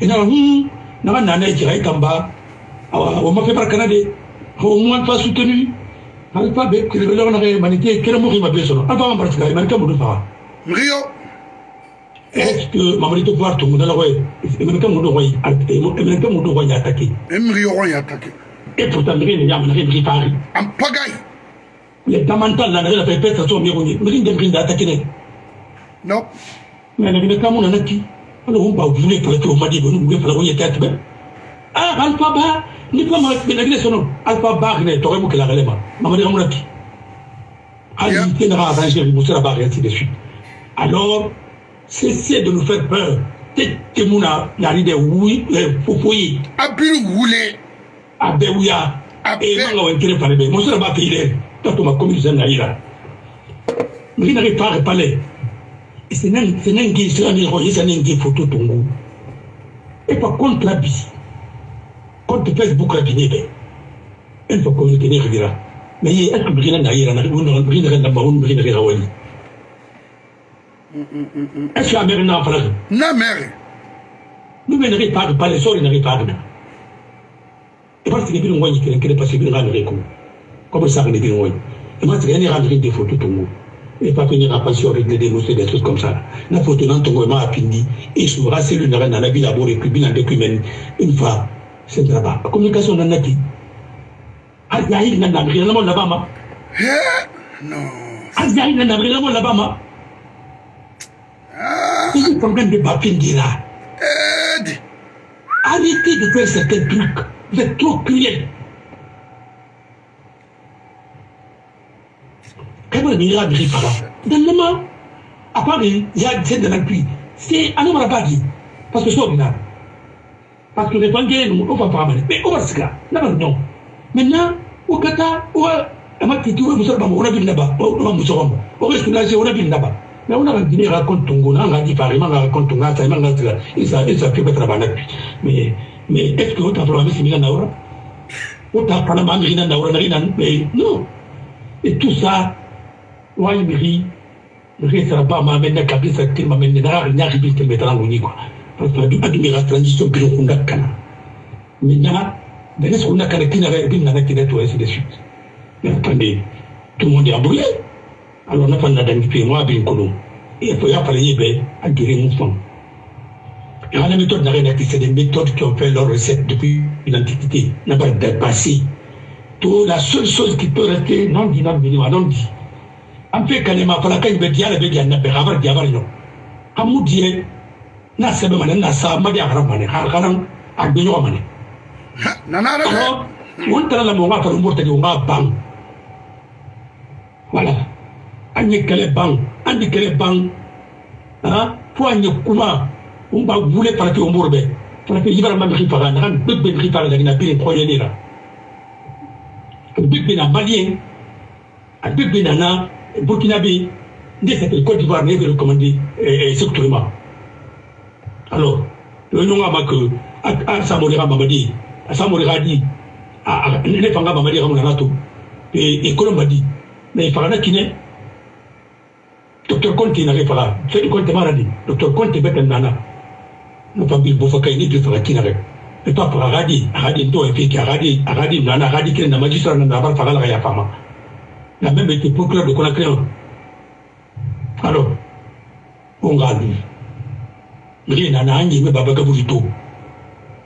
Et na hum na na na jira kamba on m'a fait par Canada au moins pas soutenu. Alpha be kele na ga manité kele mo ma be solo alpha ma barka man ka mudu fa Rio. est-ce que mamadi to pouvoir to mudu la way man ka mudu way man ka mudu way attaquer Même Rio, on y a attaqué. et pourtant ne les damantal la na fait peut-être so mi ngi mi dem rinda attaquer ne Non? mais ne on va vouloir pour que madi bon tête ben ah alpha ba ni kuma na gine sono alfa bagne to mu kala galema mamadi amuna ki ali tena ra arranger mu sera bagne ainsi de suite. Alors cessez de nous faire peur. Tete mu na nari de wi fofo ye abiri wule a bɛɛ wuya e man ka wa kelen fari bɛɛ muso yɛrɛ b'a fɛ i dɛ ka to ma commune zɛn na yira mɛ n'a kɛ fari palɛ sɛnɛ sɛnɛ in k'i sira ni ɲɔgɔn ye sɛnɛ in k'i foto tungu e ka contre la bi compte facebook la ye est ce que bigina na yira na un bigina ka lamba un bigina ka wali est ce que amérique na fala na mère. Nous mais n'arrive pas de parler sori n'arrive pas de et parce que ngoni parce que bino ngani ko comme ça ngoni et parce que ne ngani des photos tout monde. Et pas venir à avec des des choses comme ça. La photo dans ton ma pindi. Et sur la cellule na na bi la bore puis bina document une fois c'est là-bas. Communication na nati ajayi na na ngina mo labama Eh, non. Ajayi na na ngina mo labama c'est un problème de bapindi là. Di Arrêtez de faire certains trucs. Vous êtes trop cruel. Quand vous avez dit par là, dernièrement, à part il y a cette de la pluie, c'est un homme à pas dit. Parce que c'est ordinaire. parce que tongeye no mo opapamane ɓe oɓasika naɓas non maintenant okata oa amatiki oa musala bamo ona bini naba oma musoxomo o resculage ona bini naba mais ona ka dine raconte tungo na anga dipare manga raconte tunga sa manga sila isa isa pe betra bana pi mais mais est ce que ota problème simila na ora ota problème ami na na ora na ina mais non et tout ça wali miri miri sera pas ma mena kabisa tirma mena na ri na ri bi tirma tango ni quoi adu adu la transition bi ko ndakana maintenant da ne ko ndakana kina ga bin na kina to ainsi de suite mais attendez, tout le monde est embrouillé. Alors, on a fait un peu moi, faut la méthode n'a c'est des méthodes qui ont fait leur recette depuis l'Antiquité. N'a pas la seule chose qui peut rester non dit, non non dit. En fait, quand na sɛbɛ mane na sa mane harkaran a gbeɲɔgɔ mane nana ara awɔ won tara la mɔgɔ ka fara mɔrɔtagi o ka ban voilà an ye kɛlɛ ban an di kɛlɛ ban ah fo an ye kuma n ba wule o bɛ yibara ma mixi faga naga gbegbe mixi faga lagina biri kɔɲɛni la a na malien a gbegbe nana burkinabe nde s'appelle côte d'ivoire ne bɛ recommandé ma alors ɲɔgɔn ma ke a samorika mamadi ye a samorika di ne fanga mamadi ka munana to ekolo madi mais fagana kinɛ docteur conte nake faga fedi conte mara di docteur conte bɛtɛ nana. No fambil bofa kay ni faga kinare et pas pour agadi agadi ndo et puis agadi agadi nana agadi kene na magistrat na bar faga la ya fama la même été procureur de Conakry alors on gagne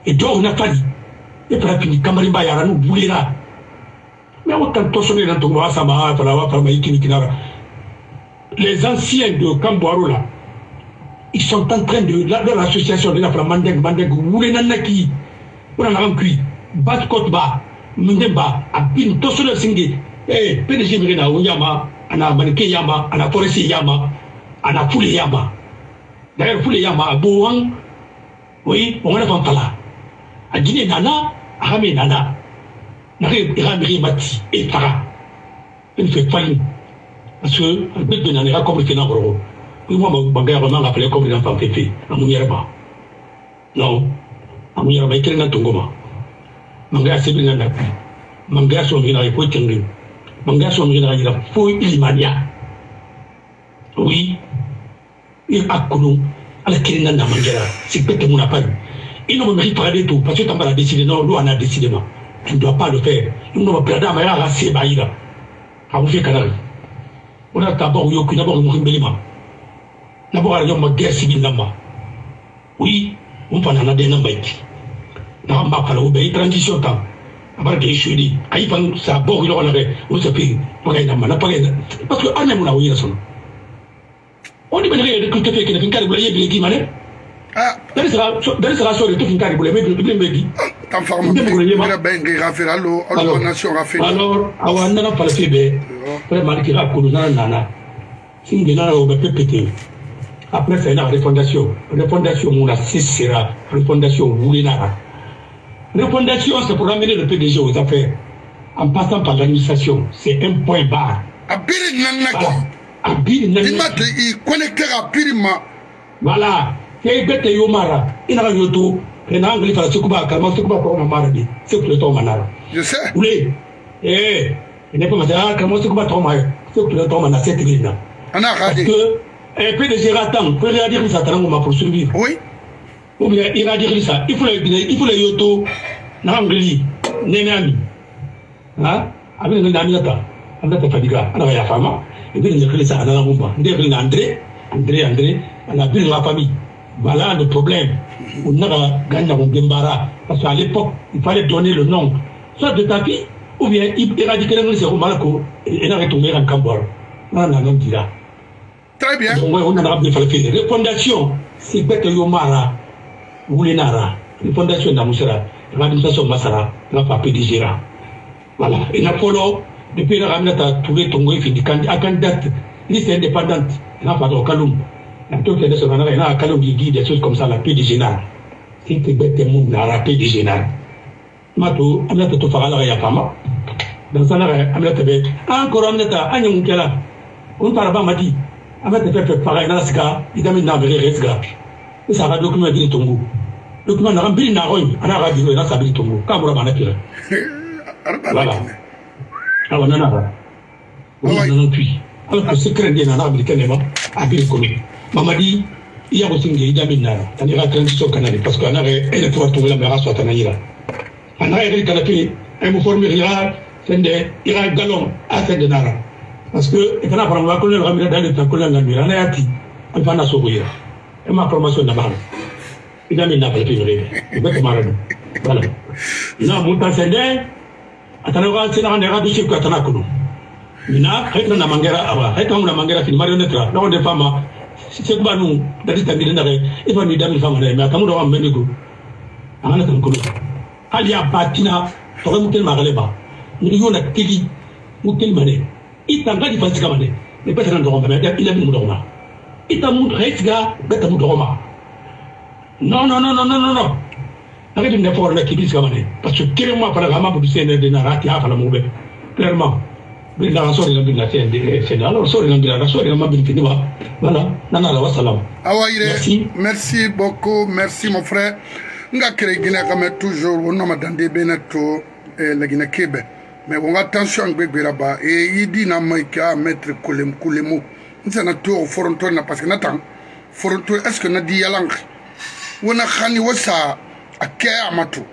e dɔw na fali e fana fini kamari ba yara n'u bulera mais o tan tɔsɔne na tɔgɔ wa sama fala wa fala ma i kini kinara les anciens de là ils sont en train de la, de la mandeng mandeng wule na naki ona na kui baskot ba mende ba a bin tɔsɔne singe. Eh PDG mi na o yama ana manike yama ana foresi yama yama d'ailleurs fule yama a bowan oui on va fala a jine nana a hame nana. Na miri mati e taga e ni fɛ fali parce que a bɛ donna ne ka kɔbiri kɛ na kɔrɔ ko i ma ya ma fɛ a mun yɛrɛ ba non. A mun yɛrɛ ba i kelen na tongo ma manga sebiri na na manga sɔn mi na ko cɛngin manga mi na yira fo ilimaniya oui a kunu ala kelen na na mangɛra c'est bête mun a pas il ne me mérite pas de tout parce que tu as décidé non lui en a décidé ma tu ne dois pas le faire. Il ne me perdre ma y'a se ba ira. A vous fait canal on a d'abord yo kuna bon mo mbeli ma d'abord ala ma guerre civile na ma oui on pa na de na ba ki na ma pa lo be transition ta abar de shudi ay pan sa bo yo la be o se pi pa ga na ma na pa ga parce que anya mo na wo yira son on dit de que tu fais que ne fin kare bula yebi ki mane dari sara sori to fin kari bula me bi me gi tan fagama mira bɛn ngi ka feere alo alo nation ka feere alors awa nana palasi bɛ vraiment ki ka kulu nana nana. Singe nana o bɛ pépété après une refondation. Refondation mun na si sera. Refondation wuli nana refondation c'est pour ramener le PDG aux affaires. En passant par l'administration c'est un point barre. A biri nana ki a i i connecté ka biri ma. Voilà. Ke yo mara. Ina ka yoto. Ke na angli fara sukuba kalma sukuba ko ma mara di. Sekutu to manara. Je sais. ule. Eh ene pa mata. Kalma sukuba to ma to na. Ana parce regardé. que PDG ça tanango ma pour survivre Oui. ou bien il va dire ça il faut le il faut le na angli. Ami. Ha? Na ta fadiga ana ya fama et puis il ça ana mumba ndé na André André André ana bin la famille. Voilà le problème. On a gagné on gembara parce qu'à l'époque il fallait donner le nom. Soit de ta fille ou bien il éradiquer l'anglais c'est au Malako et n'a en Cambodge. Non non non dira Très bien. donc on a bien fait les fondations c'est bête yo mara wuli nara les fondations na musara l'administration masara la PDG voilà. Et na polo depuis naka aminata trouvé tongo e fini a candidate. Liste indépendante. Ena fata o kalum na to fene sona naka enaka kalum gi gi des choses comme ça la paix du général. Si te bete mu na la paix du général. Ma to aminata to faga laka yafama dan sa naka aminata be encore aminata a ɲegun kɛla on fara ba mati aminata fɛn fɛn faga ena siga idami na bere re siga i sa ka document biri tongo. Document naka biri naxoy ana ka biro ena sa biri tongo. Ka mura bana kira voilà. awa nana ra wala nana tui ala ko secret de nana abiri kene ma abiri kolo mamadi i yago singe i jamin nara ani ka transition kana de parce que ana re ele tura tunga me ra so tana yira ana re kana tui e mo formi ira sende ira galon a sende nara parce que e kana fara ma ko le ra mira dale ta ko la mira ana yati an fana so ko yira e ma promotion na ba i jamin na pale pe no le be be ko mara do wala na muta sende atana ko sina ne radu shirku atana kuno mina hekna na mangera aba hekna na mangera fin marionette la no de fama sek banu dadi tangire ndare ifa ni dami fama dai ma kamu do am menigo amana tan kuno hali ya batina to ko mutel magale ba ni yo na tigi mutel mane. Itanga di fasika mane. Ne petana ndo ngamba ya ila bin mu do ngamba ita mu hekga gata mu do ngamba non non non non non non anga ɗum nefo warna kibil sigama ne par ce que kelen ma fana ama budu cnrd nara ti ha fana muɓe clairement. Ndaxa sorena mbina cnrd alors sorena mbinara sorena mabin finiwa voilà. Nanala wasalam awa yire merci. Beaucoup. Merci mon frère. Nga kere guinée xame toujours. Wo nama dande ɓena to eh, lagina keɓe mais wonga tension gbegberaba e i dina may ke a maître kulem kulemu n sena to forontorina parce que na tan forontor est ce que na di yalanxe wona xani wo sa a kɛ a ma to.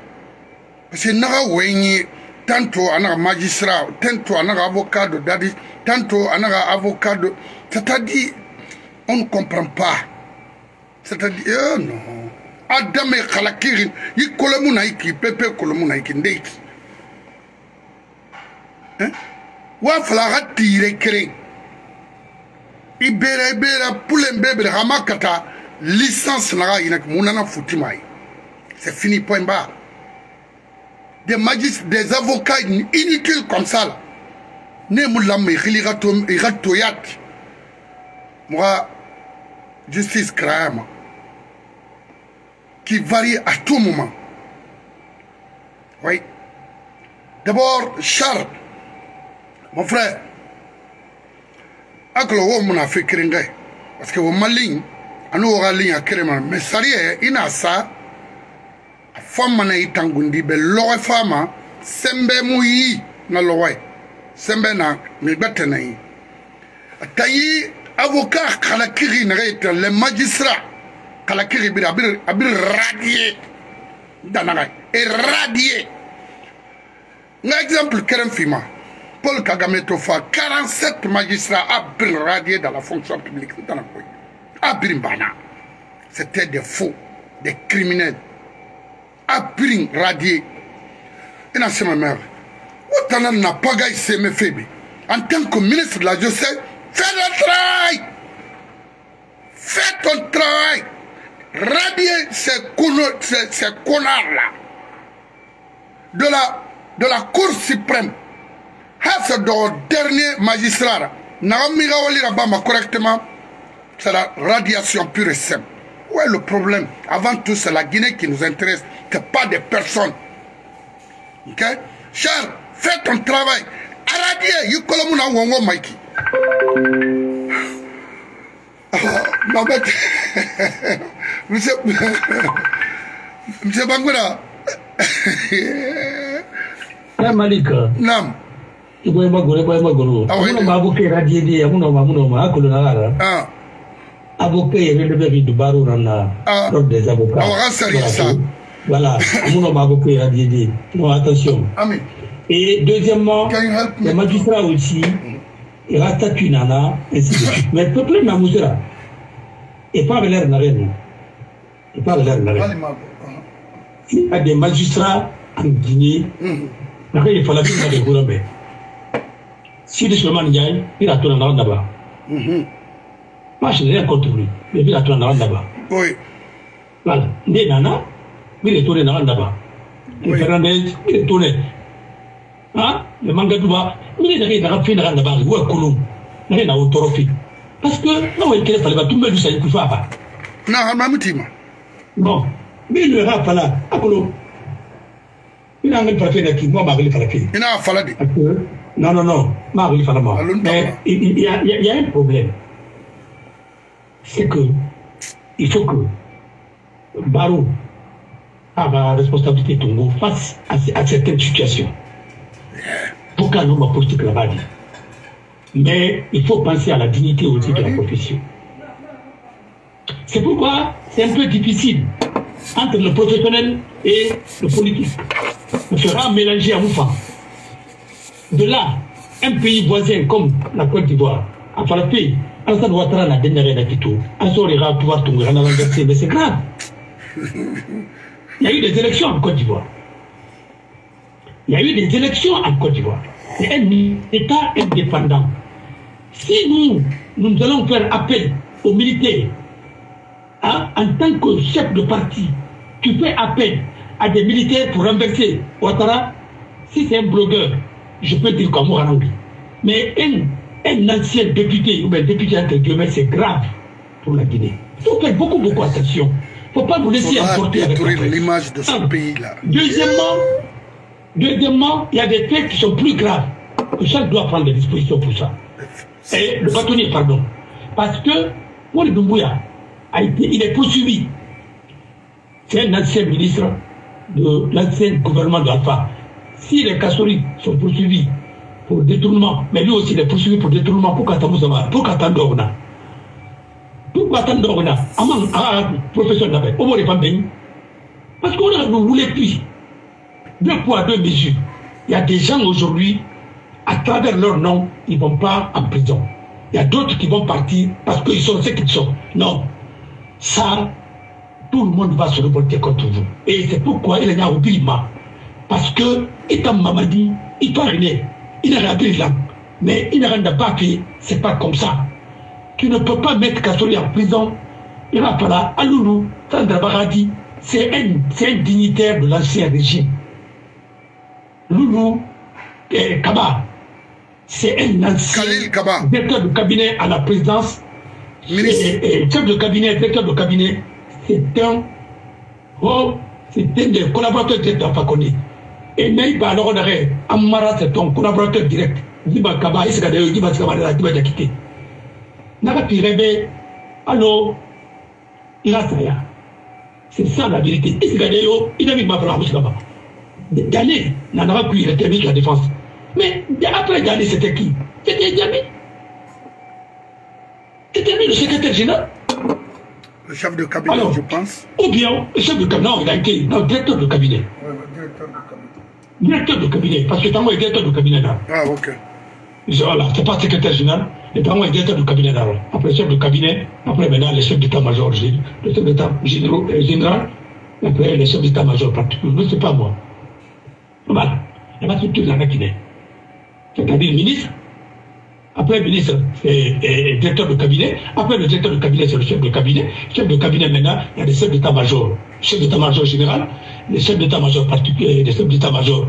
Parce que naga wɛ n ye tanto a naga magistrat tanto a naga avocat dɔ dadi tanto a naga avocat dɔ c'est à dire on ne comprend pas. C'est à dire eh non. Adama kalakirin i kolomu na iki pepe kolomu na iki ndeiki hein? Wa fala ka tiire keren i bera i bera pulen bebere kama kata licence naga yinak munana futima ye C'est fini point barre. Des magistrats, des avocats inutiles comme ça là. Moi, justice crème qui varie à tout moment. Oui. D'abord, Charles, mon frère, aklo wo muna fi kiringa parce que wo malin anu wo galin akirema mais sariye ina sa fama na itangundi be lowe fama sembe mu yi na lowe sembe na mi gbete na yi. Tayi avocat kalakiri na ita le magistrat kalakiri bir abir abir radier danaga et radier nga exemple kerem fima. Paul Kagame Tofa 47 magistrats abir radier dans la fonction publique. Abir bana c'était des faux des criminels apring radie inasema mera utana napaga iseme febe en tant que ministre de la justice fais ton travail. Fais ton travail. Radier ces connards ces, connards là de la de la cour suprême. Hasa dɔgɔ dernier magistrat ra naga mi ka walira ba ma correctement. C'est la radiation pure et simple. Où est le problème? Avant tout, c'est la Guinée qui nous intéresse, que pas des personnes. Ok? Cher, fais ton travail. Aradier, Yukolomuna Wongo Mikey. Ma bête. Vous savez- monsieur bangura Eh Malika. nam Ibo magoro, ibo magoro. Ah, oui. Amuno mabuke radiedi, amuno amuno ma akolo na gara. ah Avocat yɛrɛ de bɛ bi dubaru na Ah. l'ordre des avocats. Voilà, ça. Voilà, amuno mabuke radiedi. Non, attention. ami Et deuxièmement, les magistrats aussi, il y a statut nana, ainsi de suite. Mais le peuple n'a mousera. Et pas avec l'air n'a rien. Et pas avec l'air n'a rien. Il y a des magistrats en Guinée, n'a rien fallu faire des gourmets. Si le Suleiman Ndiaye, il a tourné là-bas. Moi, je n'ai rien contre lui. Mais il a tourné dans là-bas. oui Voilà. Nana, il est tourné dans là-bas. Le Oui. Fernandez, il est tourné. Hein? Le il est allé dans la fin de là-bas, il est Koulou. Il est Torofi. Parce que, non, il est allé, tout le monde qu'il faut pas? na harmamutima Bon. Mais il ne pas là. À. Il a un qui, moi, ma Parce que, non, non, non, ma Mais il il a, il a- il y a un problème. C'est que, il faut que Barou a la responsabilité Tongo face à, à certaines situations. Pour qu'un homme politique là-bas. Mais il faut penser à la dignité aussi de la profession. C'est pourquoi c'est un peu difficile entre le professionnel et le politique. On fera mélanger à Moufa. De là, un pays voisin comme la Côte d'Ivoire, à Falapé, Alassane Ouattara n'a d'acquitto, un soir il va pouvoir tomber en mais c'est grave. Il y a eu des élections en Côte d'Ivoire. Il y a eu des élections en Côte d'Ivoire. C'est un État indépendant. Si nous, nous allons faire appel aux militaires, en tant que chef de parti, tu fais appel à des militaires pour renverser Ouattara, si c'est un blogueur, je peux dire comme anglais. Mais un, un ancien député, ou bien député entre guillemets, c'est grave pour la Guinée. Il faut faire beaucoup, beaucoup attention. Il ne faut pas nous laisser faudra emporter avec l'image de ce pays-là Deuxièmement, deuxièmement, il y a des faits qui sont plus graves. Que chaque doit prendre des dispositions pour ça. Et le bâtonnier, pardon. Parce que Maurice Doumbouya a été, il est poursuivi. C'est un ancien ministre de l'ancien gouvernement d'Alpha. Si les Kassori sont poursuivis pour détournement, mais lui aussi il est poursuivi pour détournement, pourquoi Tamoussama Pourquoi Tandorna Pourquoi Tandorna Amang, ah, professeur Nabe, Omori Pambeng. Parce qu'on ne voulait plus. Deux poids, deux mesures. Il y a des gens aujourd'hui, à travers leur nom, ils ne vont pas en prison. Il y a d'autres qui vont partir parce qu'ils sont ce qu'ils sont. Non. Ça, tout le monde va se révolter contre vous. Et c'est pourquoi il y a oublié Parce que, étant Mamadi, il rien. Il n'a rien là. Mais il n'a rien pas fait. C'est pas comme ça. Tu ne peux pas mettre Kassori en prison. Il va falloir, Aloulou, Sandra Baradi, c'est un, c'est un dignitaire de l'ancien régime. Loulou Kaba, c'est un ancien directeur de cabinet à la présidence, et, et chef de cabinet, directeur de cabinet, c'est un, oh, c'est un des collaborateurs directs d'Afakoni. Et Naïba, alors on aurait, Amara, c'est ton collaborateur direct. Diba Kaba, il s'est gardé, Diba Skabara, Diba Jakite. N'a pas pu rêver, allô, il a ça, là. C'est ça la vérité. Il s'est gardé, il a mis ma femme là-bas. Gagné n'en a pas pu, de la Défense. Mais après Gagné, c'était qui? C'était Diamé. C'était lui le secrétaire général. le chef de cabinet Alors. je pense Ou bien le chef de cabinet. Non, il a été non, directeur de cabinet. Ouais, le directeur de cabinet Directeur de cabinet. Parce que tant est directeur de cabinet là. ah ok Voilà, c'est pas secrétaire général. Et tant est directeur de cabinet là. Après le chef de cabinet. Après maintenant le chef d'état-major. Le chef d'état général. euh, Après le chef d'état-major particulier. Je ne sais pas moi. Voilà. Il y a pas tout la Guinée. C'est-à-dire le ministre. Après le ministre, euh, directeur de cabinet. Après le directeur de cabinet, c'est le chef de cabinet. Chef de cabinet maintenant, il y a des chefs d'état-major. Chef d'état-major général, les chefs d'état-major particuliers, les chefs d'état-major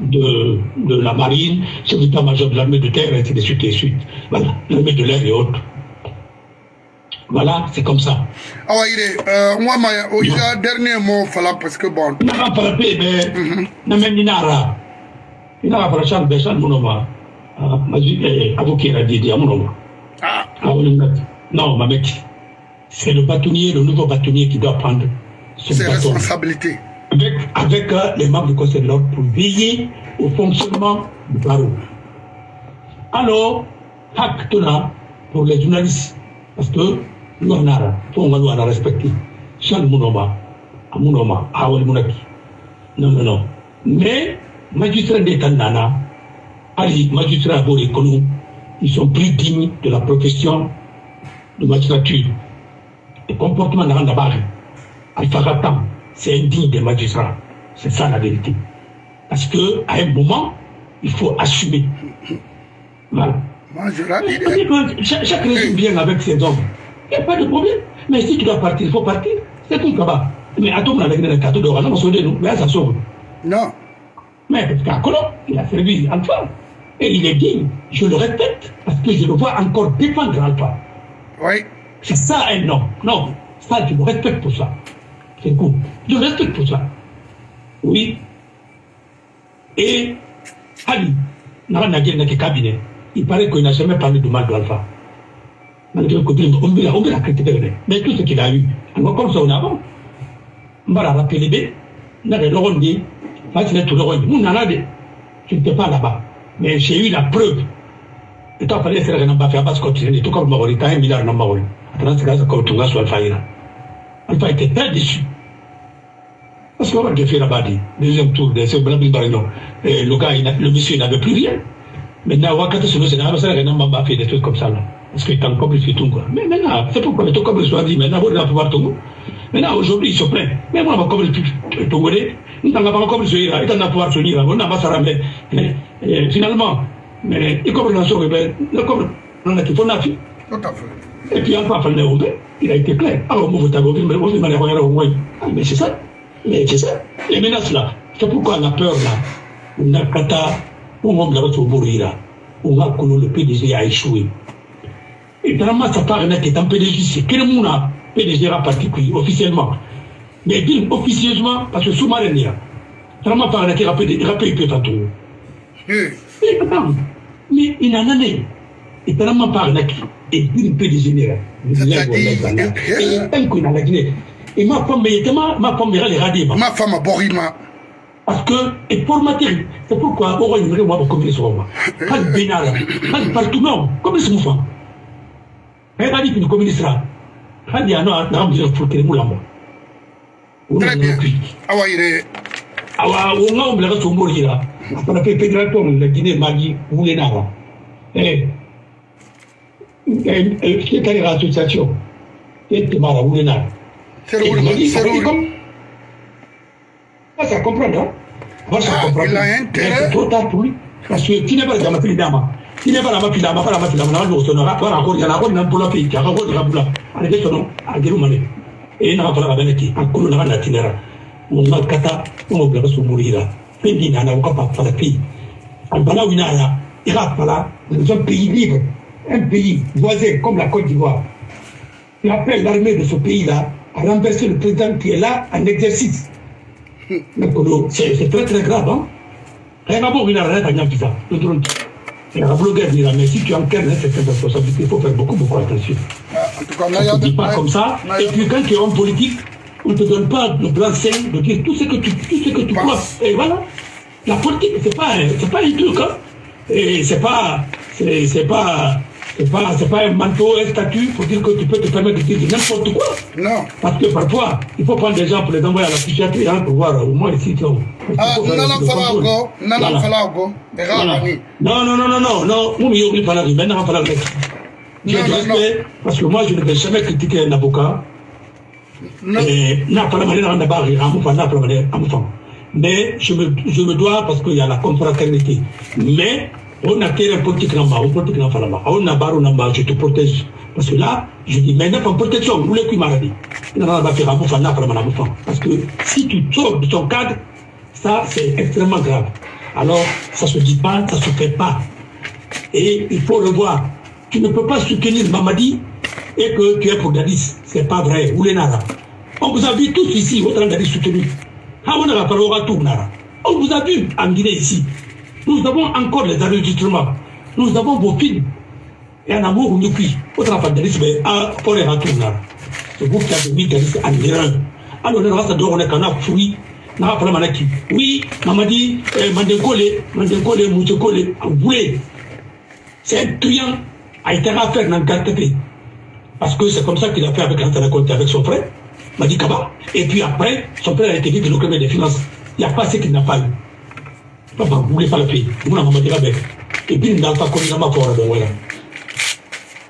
de, de la marine, chef d'état-major de l'armée de terre, et de suite et de suite. Voilà, l'armée de l'air et autres. Voilà, c'est comme ça. awa ire euh, moi ma o ira dernier mot fala parce que bon avocat la di amuno ma. ah Ah, on. Non, ma mec. C'est le bâtonnier, le nouveau bâtonnier qui doit prendre ses responsabilités. Avec, avec euh, les membres du Conseil de l'ordre pour veiller au fonctionnement du barreau. Alors, hack pour les journalistes, parce que nous on a respecté. Charles Mounoma, Mounoma, à Mounaki. Non, non, non. Mais, magistrat d'État Nana, Ali, magistrat Boré ils sont plus dignes de la profession de magistrature. Le comportement de Randabari, Alpha c'est indigne des magistrats. C'est ça la vérité. Parce qu'à un moment, il faut assumer. Voilà. Moi, je chaque, chaque régime vient avec ses hommes. Il n'y a pas de problème. Mais si tu dois partir, il faut partir. C'est tout là-bas. Mais à tout avec le cadeau de Rana, nous, mais ça sauve. Non. Mais parce qu'à Colo, il a servi Alpha. Et il est digne. Je le répète, parce que je le vois encore défendre Alpha. Oui. C'est ça un homme. Non. Ça, je le respecte pour ça. C'est cool. Je le respecte pour ça. Oui. Et Ali, cabinet? Il paraît qu'il n'a jamais parlé de mal d'Alpha. Malgré on peut on la critiquer. Mais tout ce qu'il a eu, comme ça on a avant. On va la rappeler, n'a pas le dit, tout le monde. Nous, n'en Je n'étais pas là-bas. Mais j'ai eu la preuve. Et toi, fallait faire un bafé à base continue, tout comme Maori, t'as un milliard de Maori. Attends, c'est que tu vas sur Alpha Alpha était très déçu. Parce va le faire là-bas, deuxième tour, c'est Blabli Barino. Le gars, le monsieur n'avait plus rien. Maintenant, on va quand sur le Sénat, ça n'a fait des trucs comme ça là. Parce qu'il encore plus tout quoi. Mais maintenant, c'est pourquoi le tout comme le soir dit, maintenant, on va pouvoir tout. Maintenant, aujourd'hui, ils se plaignent. Mais moi, comme le tout nous n'avons pas encore le soir, il va pouvoir se dire, on n'a pas ça, mais finalement, mais il comme le soir, le comme a tout Tout à fait. Et puis, enfin, il a été clair. Alors, vous avez vu, mais vous avez vu, mais c'est ça. Mais c'est ça. Les menaces là, c'est pourquoi on a peur là. On a kata, on a là, on a connu le PDG a échoué. Et vraiment, ça part est un PDG, c'est quel monde a PDG a parti officiellement. Mais dire officieusement, parce que sous-marin, il y a. Vraiment, par il peut tantôt. Mais attends, mais il en. Et tellement par là, et il a. C'est-à-dire, et il a la Guinée. Et ma femme, ma femme, elle est radée. Ma femme a borima. Parce que, et pour matériel, c'est pourquoi, on va y moi, pour communiquer sur moi. Pas de bénard, pas de partout, non, comme c'est mon femme. Elle a dit qu'il. Elle non, que les moulins. Très bien. Awa yire. Awa, on a oublié que son mot là. On a fait pédérateur, la Guinée, Mali, pas. Eh, eh, eh, c'est quelle association? C'est Mara, le Moi, ça comprend, non Moi, ça comprend. Il a intérêt. C'est trop tard pour lui. Parce que tu n'es pas dans ma fille d'ama? Tu n'es pas dans ma fille d'ama, pas dans ma fille d'ama. On a encore, il y a encore il y a encore. Et il fille. En il va pas là, dans un pays libre, un pays voisin comme la Côte d'Ivoire. Il appelle l'armée de ce pays-là à renverser le président qui est là en exercice. C'est très très grave. Hein? Rien à voir, il n'a rien à dire ça. Il y a un blogueur dit mais si tu enquêtes cette responsabilité, il faut faire beaucoup, beaucoup attention. En tout cas, on ne dit pas comme ça. Et puis quand tu es homme politique, on ne te donne pas le blanc-seing de dire tout ce que tu, tout ce que tu crois. Et voilà. La politique, ce n'est pas, pas un truc. Hein? Et c'est pas, c'est pas, c'est pas, c'est pas un manteau, un statut pour dire que tu peux te permettre de dire n'importe quoi. Non. Parce que parfois, il faut prendre des gens pour les envoyer à la psychiatrie hein, pour voir au moins ici. Ah, non, non, Falago. Non, non, Falago. Non, non, non, non, non, non. Il y a pas Maintenant, on va la Je respect, parce que moi, je ne vais jamais critiquer un avocat. Mais je me, je me dois parce qu'il y a la confraternité. Mais, on a un politique là-bas, on là-bas, on a barre là-bas, je te protège. Parce que là, je dis, n'a pas protection, vous voulez qu'il m'a dit. Parce que si tu sors de ton cadre, ça c'est extrêmement grave. Alors, ça se dit pas, ça se fait pas. Et il faut le voir. Tu ne peux pas soutenir Mamadi et que tu es Dadis. C'est pas vrai. On vous a vu tous ici, votre Dadis soutenu. On vous a vu en Guinée ici. Nous avons encore les enregistrements. Nous avons vos films. Et en amour, nous puis. Autre affaire de mais à là. C'est vous qui avez mis Galis en erreur. alo ne rasa do ne kana furi na fala mana ki oui mamadi eh, mandekole mandekole muchekole voulait c'est un truand a été à faire dans le parce que c'est comme ça qu'il a fait avec Antana Conte avec son frère Madi Kaba. Et puis après son frère a été vite le des finances. Il n'y a pas ce qu'il n'a pas eu. Papa vous voulez pas le payer. Vous n'avez pas dit et puis il n'a pas connu ma de voilà.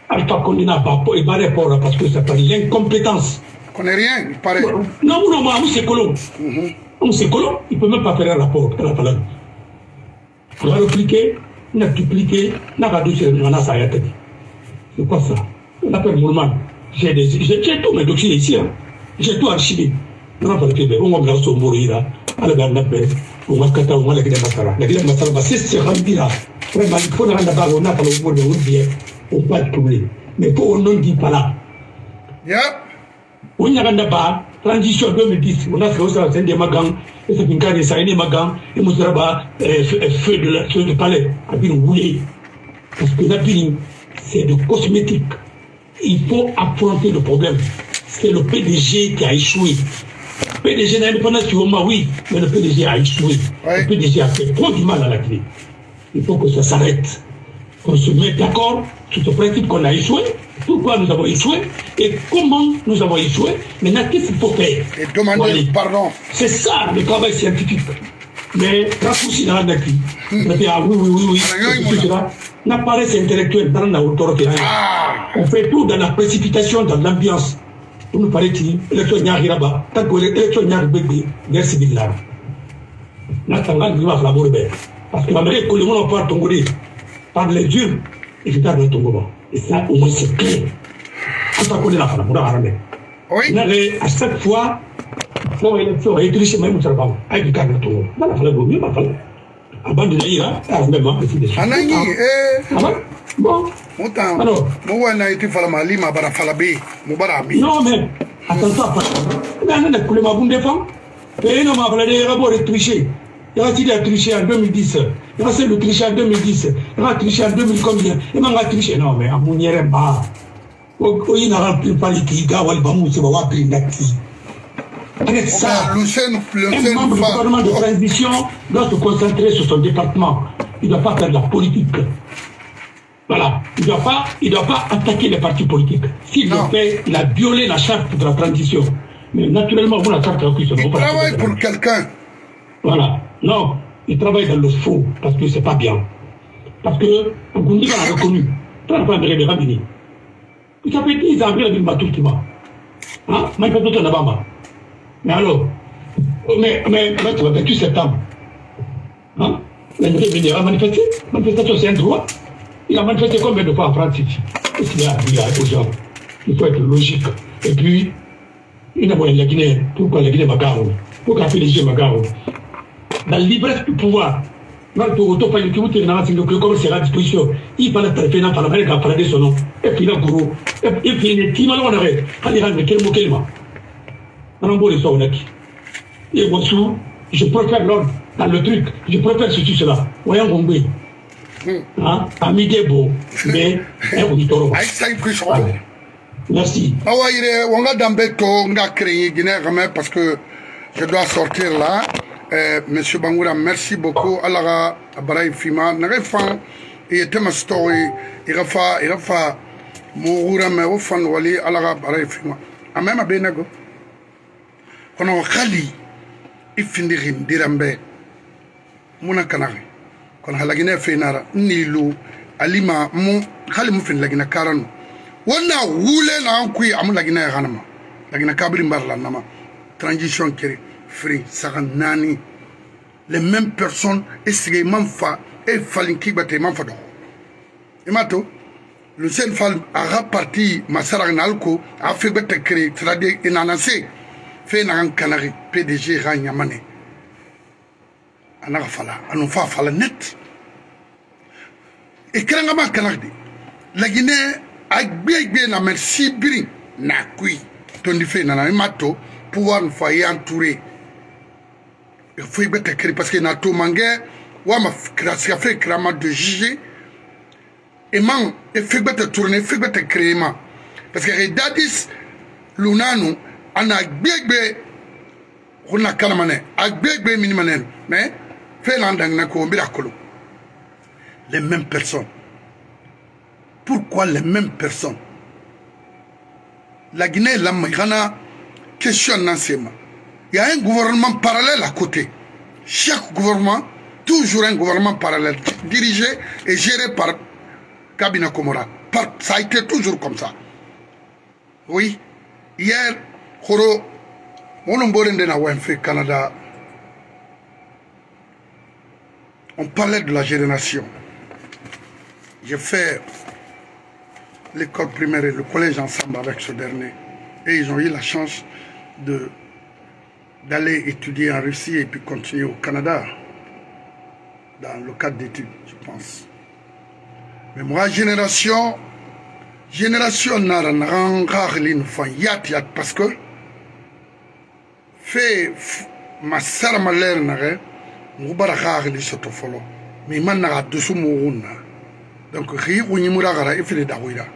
Alpha Condé n'a pas et pas répondre parce que c'est pas l'incompétence. Connaît rien, il paraît. Non, non, non, c'est colon. On c'est colon, il ne peut même pas faire un rapport la. Il va répliquer, il a dupliqué, il n'a pas a ça à tête. C'est quoi ça? On appelle Moulman. J'ai tous mes ici, hein. j'ai tout archivé. On n'a masara. Bah, c'est ce rambira. Vraiment, il faut n'a pas le mot de bien, on va le trouver. Mais pour on ne dit pas là. Yeah. o ɲaganda ba transition 2010 on a fait au sera sen de magan et c'est une carrière ça une magan et mon sera ba feu de la feu de palais a parce que la c'est de cosmétique il faut affronter le problème. C'est le PDG qui a échoué. PDG n'a pas tu oui mais le PDG a échoué. Ouais. le PDG a fait trop du mal à la clé. Il faut que ça s'arrête. Qu'on se mette d'accord sur ce principe qu'on a échoué, pourquoi nous avons échoué et comment nous avons échoué. Maintenant, qu'est-ce qu'il faut faire? Et demander pardon. C'est ça le travail scientifique. Mais la naki. On dit, ah oui, oui, oui, oui. Tout. L'appareil intellectuel dans la autorité. Ah On fait tout dans la précipitation, dans l'ambiance. Vous nous parlez qui Élection Nyari là-bas. Tant que l'élection Nyari bébé, guerre civile là. Tanga, il va falloir le Parce que l'Amérique, que le monde parle tongolais, par les yeux, et je garde le Tongo. Et ça, au moins, c'est clair. Quand on connaît la femme, on a. Oui. À chaque fois, so electricien mai mutar bamu ai bi kan to bala fala go mi ma fala abandi na ira ta fme ma fi de anangi eh. Ama bon? Mutan mo wana iti fala ma lima bara fala be mo bara bi. Non mais attention à pas na na kule ma bunde fam et non ma fala de rabo de tricher Il a dit a triché en 2010. Il a essayé de tricher en 2010. Il a triché en 2000 combien? Il m'a triché. Non, mais à mon hier, il n'y a pas. Il n'a pas pris par les qui, il n'a pas pris par les qui. Ça, Lucien, un membre du gouvernement de transition doit se concentrer sur son département. Il ne doit pas faire de la politique. Voilà. Il ne doit, pas- il doit pas attaquer les partis politiques. S'il le fait, il a violé la charte de la transition. Mais naturellement, vous, la charte de la transition, il travaille pour quelqu'un. Voilà. Non, il travaille dans le faux parce que c'est pas bien. Parce que Ngundi a reconnu. Pas de Rabini. Ça fait 10 ans que la Bimba tout le temps. Hein? Mais pas tout en avant. Mais alors, mais, mais, mais tu vas 28 septembre. Hein? La Rabini a manifesté. Manifestation, c'est un droit. Il a manifesté combien de fois en France? Ici qu'il a aux gens? Il faut être logique. Et puis, il n'a pas la Guinée. Pourquoi la Guinée Magaro? Pourquoi jeux Magaro? Dans l'ivresse du pouvoir n'a to auto fa yuki wuti na singo ko comme sera à disposition il fallait traiter na par ka parler son nom et puis là guru et puis tima lo na re hali hali quel mot quel mot? On bon les son naki et voici je préfère l'ordre dans le truc. Je préfère ceci cela. Voyons gombe hein? Ami debo mais un auditoro Aïe, ça y est, Voilà. merci. Awa yire wanga dambe to nga créé Guinée parce que je dois sortir là. Euh, monsieur Bangoura merci beaucoup. Alaga baray fima nare fan et tema story. Irafa irafa mugura me o fan wali alaga baray fima. Amema hono hali i findirin diranbe muna kanaxe kono xa lagine fenara nilu alima mu hali mu fin lagina karanu. Wonna wule nan kui amu lagina yaxanama lagina kabirin barlannama transition kere firi saxa nani. Les mêmes personnes i sige man fa e falin kigbate man fa doxo ima to lucien fall axa parti masaraxna alko a fegbe te créé c'est à dire inanase fe na kan kanari pdg ga nyamane anaga fala anu fa fala net. E keranga ma kanari de lagine a gbegbe na merci biri na kui. Tondi fe nana ima to pouvoir nous fa ye entouré il faut y mettre écrit parce que na to mange wa ma sika fe krama de juger et man e fe gbete tourner fe gbete créer ma. Parce que redadis lunanu kuna agbegbe fait ko les mêmes personnes. Pourquoi les mêmes personnes? La Guinée la Maïrana questionne dans ces il y a un gouvernement parallèle à côté. Chaque gouvernement toujours un gouvernement parallèle dirigé et géré par Kabina Komora. Ça a été toujours comme ça. Oui hier Canada. On parlait de la génération. J'ai fait l'école primaire et le collège ensemble avec ce dernier. Et ils ont eu la chance d'aller étudier en Russie et puis continuer au Canada dans le cadre d'études je pense. Mais moi génération génération parce que fe masara maler nare ngubara khagli soto folo mi man naga dusu mugunna donc khi kunyi mura gara ifile da wira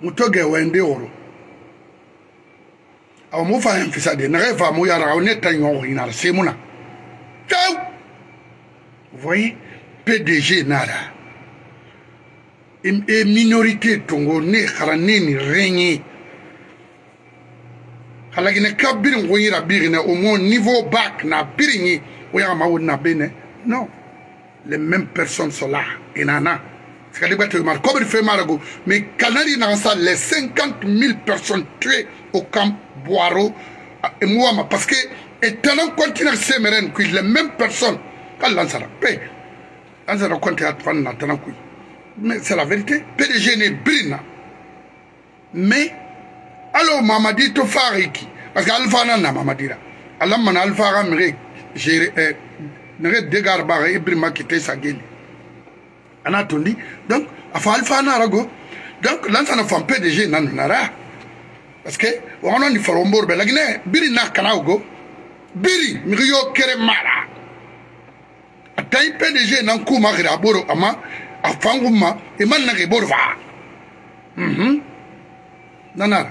mutoge wende oro aw mu fa fisa de naga fa mu yara ne tanyo ina semuna ciao vous voyez? PDG nara et minorité tongo ne khara ne ni renyi halagine ka birin wo yira birine au moins niveau bac na birini wo ya ma wona bene non. Les mêmes personnes sont là inana c'est que les mar comme il fait marago mais canari na ça les 50 000 personnes tuées au camp Boiro et moi parce que et tellement continue semeren que les mêmes personnes quand lansara pe. Lansara compte à prendre na tellement mais c'est la vérité. PDG n'est brina mais alors mamadi to fariki parce que alpha na na mamadi la allah man alpha ga mire géré euh nere dégar ba ibrima kité sageli ana tondi donc afa alpha na rago. Donc lansa na fam PDG na nara parce que on ni forombor be lagne biri na kana go. Biri mi yo kere mara atay PDG nan kuma gira boro ama afanguma iman na ke boro fa mhm. Nanara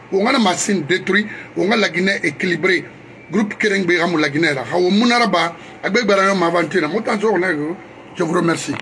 on a machine détruit on a la Guinée équilibrée groupe Kereng Béramou la Guinée là. On munaraba avec Barayom aventure je vous remercie